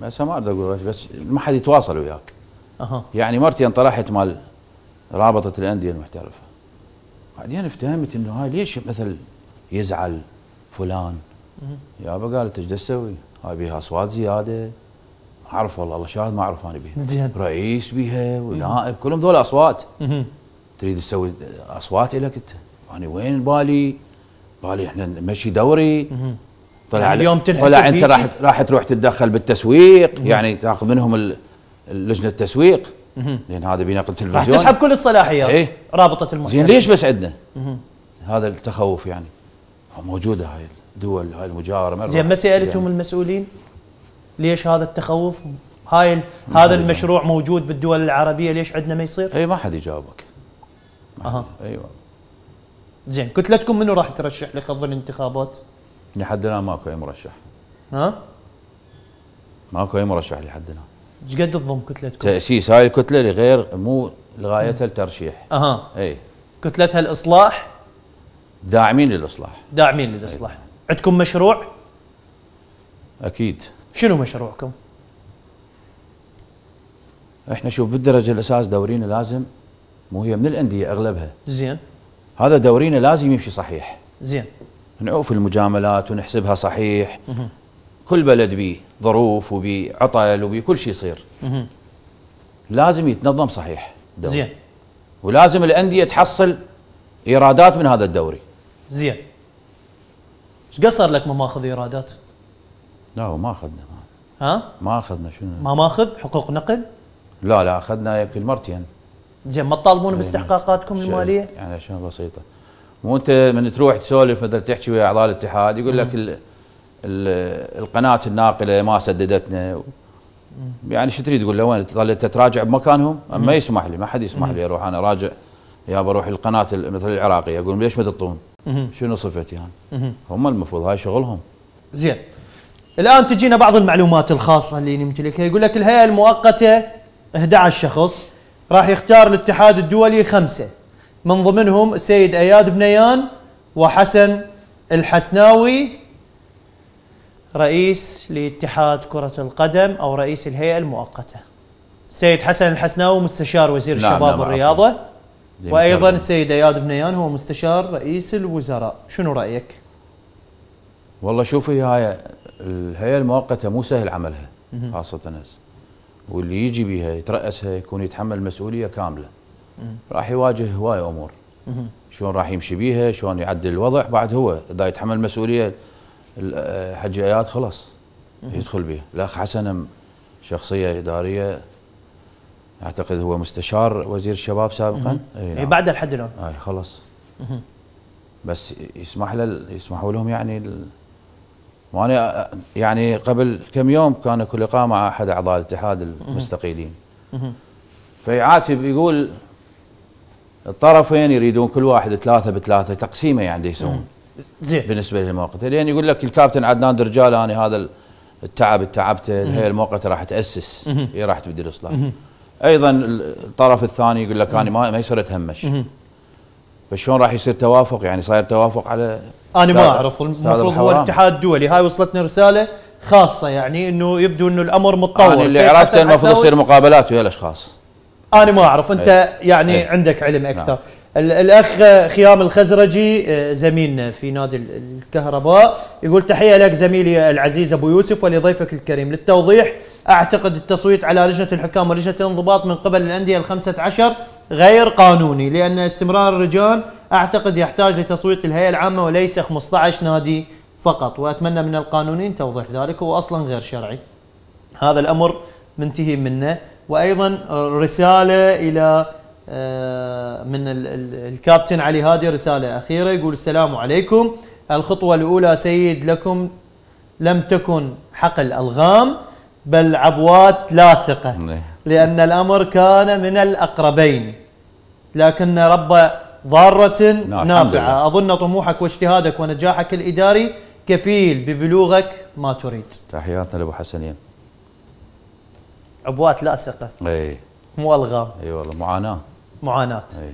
بس ما أقدر أقول بس ما حد يتواصل وياك. أها. يعني مرتي انطرحت مال رابطة الأندية المحترفة. بعدين افتهمت إنه هاي ليش مثل يزعل فلان؟ يابا قالت إيش تسوي؟ هاي بيها أصوات زيادة. ما أعرف والله الله شاهد ما أعرف أنا بيها. زين. رئيس بيها ونائب كلهم ذول أصوات. تريد تسوي أصوات لك أنت؟ يعني وين بالي؟ بالي إحنا نمشي دوري. طلع يعني اليوم تنحسب طلع أنت؟ راح راح تروح تتدخل بالتسويق يعني تاخذ منهم لجنة التسويق. لأن هذا بينقل راح تلفزيون تسحب كل الصلاحيات إيه. رابطة المحترفين زين ليش بس عندنا. هذا التخوف يعني. موجودة هاي الدول هاي المجاورة. زين ما سالتهم المسؤولين. ليش هذا التخوف؟ هاي هذا المشروع موجود بالدول العربية ليش عندنا ما يصير؟ اي ما حد يجاوبك. أها. إيوه. زين كتلتكم منو راح ترشح لخض الانتخابات لحد الان ماكو أي مرشح. ها؟ ماكو أي مرشح لحد الان إيش قد تضم كتلتكم تاسيس هاي الكتله لغير مو لغايتها الترشيح. أها. إي. كتلتها الاصلاح داعمين للإصلاح. داعمين للإصلاح. عندكم مشروع؟ أكيد. شنو مشروعكم؟ إحنا شوف بالدرجة الأساس دورينا لازم مو هي من الأندية أغلبها. زين. هذا دورينا لازم يمشي صحيح. زين. نعوف المجاملات ونحسبها صحيح. مهم. كل بلد بيه ظروف وبيه عطل وبيه كل شيء يصير. مهم. لازم يتنظم صحيح الدوري. زين. ولازم الأندية تحصل إيرادات من هذا الدوري. زين. إيش قصر لك ما ماخذ إيرادات؟ لا ما أخذنا. ها؟ ما أخذنا. شنو؟ ما ماخذ؟ حقوق نقل؟ لا لا أخذنا يمكن مرتين. زين ما تطالبون باستحقاقاتكم شيء- المالية يعني اشياء بسيطة مو أنت من تروح تسولف مثلا تحكي ويا أعضاء الاتحاد يقول لك ال ال القناة الناقلة ما سددتنا يعني شو تريد تقول له وين تظل أنت تراجع بمكانهم. ما يسمح لي ما حد يسمح. لي أروح أنا راجع يا بروح القناة ال- مثل العراقية أقول ليش ما تعطون؟ مهم. شنو صفتي أنا؟ مهم. هم المفروض هاي شغلهم زين الآن تجينا بعض المعلومات الخاصة اللي نمتلكها يقول لك الهيئة المؤقتة 11 شخص راح يختار الاتحاد الدولي خمسة من ضمنهم السيد أياد بنيان وحسن الحسناوي رئيس لاتحاد كرة القدم أو رئيس الهيئة المؤقتة. السيد حسن الحسناوي مستشار وزير نعم، الشباب نعم، والرياضة مترجم. السيد أياد بنيان هو مستشار رئيس الوزراء، شنو رأيك؟ والله شوفي هاي الهيئة المؤقتة مو سهل عملها. خاصة هسه واللي يجي بيها يترأسها يكون يتحمل مسؤولية كاملة. راح يواجه هواي أمور. مهم. شلون راح يمشي بيها شلون يعدل الوضع. بعد هو إذا يتحمل مسؤولية ال- حج اياد خلاص. يدخل بيها. الأخ حسن شخصية إدارية أعتقد هو مستشار وزير الشباب سابقا. إي إي بعد لحد الآن. هاي خلاص. بس يسمح له يسمحوا لهم يعني وأنا يعني قبل كم يوم كان أكو لقاء مع أحد أعضاء الاتحاد المستقيلين. فيعاتب يقول الطرفين يريدون كل واحد ثلاثة بثلاثة تقسيمة يعني يسوون. زين. بالنسبة للمؤقته لأن يقول لك الكابتن عدنان درجال أنا هذا التعب تعبته الهيئة المؤقته راح تأسس. مهم. هي راح تبدي الاصلاح مهم. أيضا الطرف الثاني يقول لك أنا ما ما يصير أتهمش. مهم. فشلون راح يصير توافق يعني صاير توافق على أنا ما أعرف المفروض هو. الاتحاد الدولي هاي وصلتنا رسالة خاصة يعني إنه يبدو إنه الأمر متطور أنا اللي عرفته المفروض تصير مقابلات ويا الأشخاص أنا ما أعرف أنت أي. يعني أي. عندك علم أكثر نعم. ال- الأخ خيام الخزرجي آه، زميلنا في نادي ال- الكهرباء يقول تحية لك زميلي العزيز أبو يوسف ولضيفك الكريم. للتوضيح أعتقد التصويت على لجنة الحكام ولجنة الانضباط من قبل الأندية الخمسة عشر غير قانوني لأن استمرار الرجال أعتقد يحتاج لتصويت الهيئة العامة وليس 15 نادي فقط. وأتمنى من القانونيين توضيح ذلك هو أصلا غير شرعي. هذا الأمر منتهي منه. وأيضا رسالة إلى من ال- ال- الكابتن علي هادي رسالة أخيرة يقول السلام عليكم. الخطوة الأولى سيد لكم لم تكن حقل الغام بل عبوات لاصقة لأن الأمر كان من الأقربين. لكن رب ضارة نعم، لله. أظن طموحك واجتهادك ونجاحك الإداري كفيل ببلوغك ما تريد. تحياتنا لأبو حسنين عبوات لاصقة. اي مو الغام إي والله معاناة. معاناة. إي.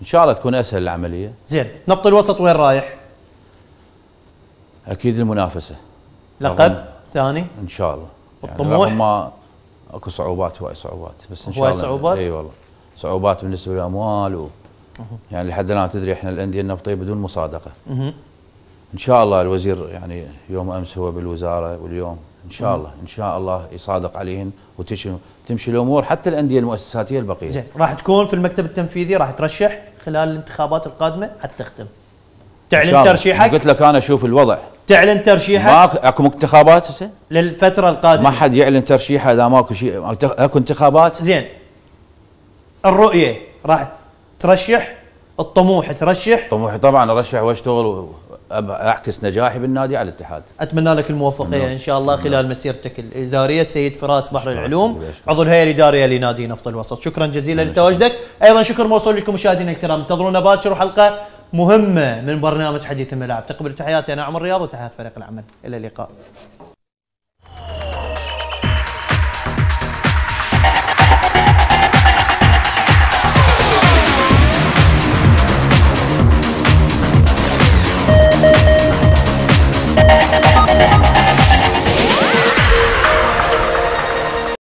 إن شاء الله تكون أسهل العملية. زين نفط الوسط وين رايح؟ أكيد المنافسة. لقب ثاني؟ إن شاء الله. يعني الطموح؟ رغم ما أكو صعوبات هواي صعوبات. بس إن شاء الله. صعوبات؟ إي والله. صعوبات بالنسبة للأموال و يعني لحد الآن تدري إحنا الأندية النفطية بدون مصادقة. مهم. إن شاء الله الوزير يعني يوم أمس هو بالوزارة واليوم إن شاء. الله. إن شاء الله يصادق عليهن وتمشي تمشي الأمور حتى الأندية المؤسساتية البقية. زين راح تكون في المكتب التنفيذي راح ترشح خلال الانتخابات القادمة حتى تختم. تعلن. ترشيحك؟ قلت لك أنا أشوف الوضع. تعلن ترشيحك؟ ماكو أكو انتخابات هسه؟ للفترة القادمة. ما حد يعلن ترشيحه إذا ماكو شيء. اكو انتخابات؟ زين. الرؤية راح ترشح الطموح ترشح؟ طموحي طبعا أرشح وأشتغل واعكس نجاحي بالنادي على الاتحاد. أتمنى لك الموفقية. إن شاء الله خلال مسيرتك الإدارية. سيد فراس بحر. العلوم. عضو الهيئة الإدارية لنادي نفط الوسط. شكرا جزيلا لتواجدك. أيضا شكر موصول لكم مشاهدينا الكرام. انتظرونا باكر وحلقه مهمة من برنامج حديث الملاعب تقبل تحياتي. أنا عمر رياض وتحيات فريق العمل. إلى اللقاء.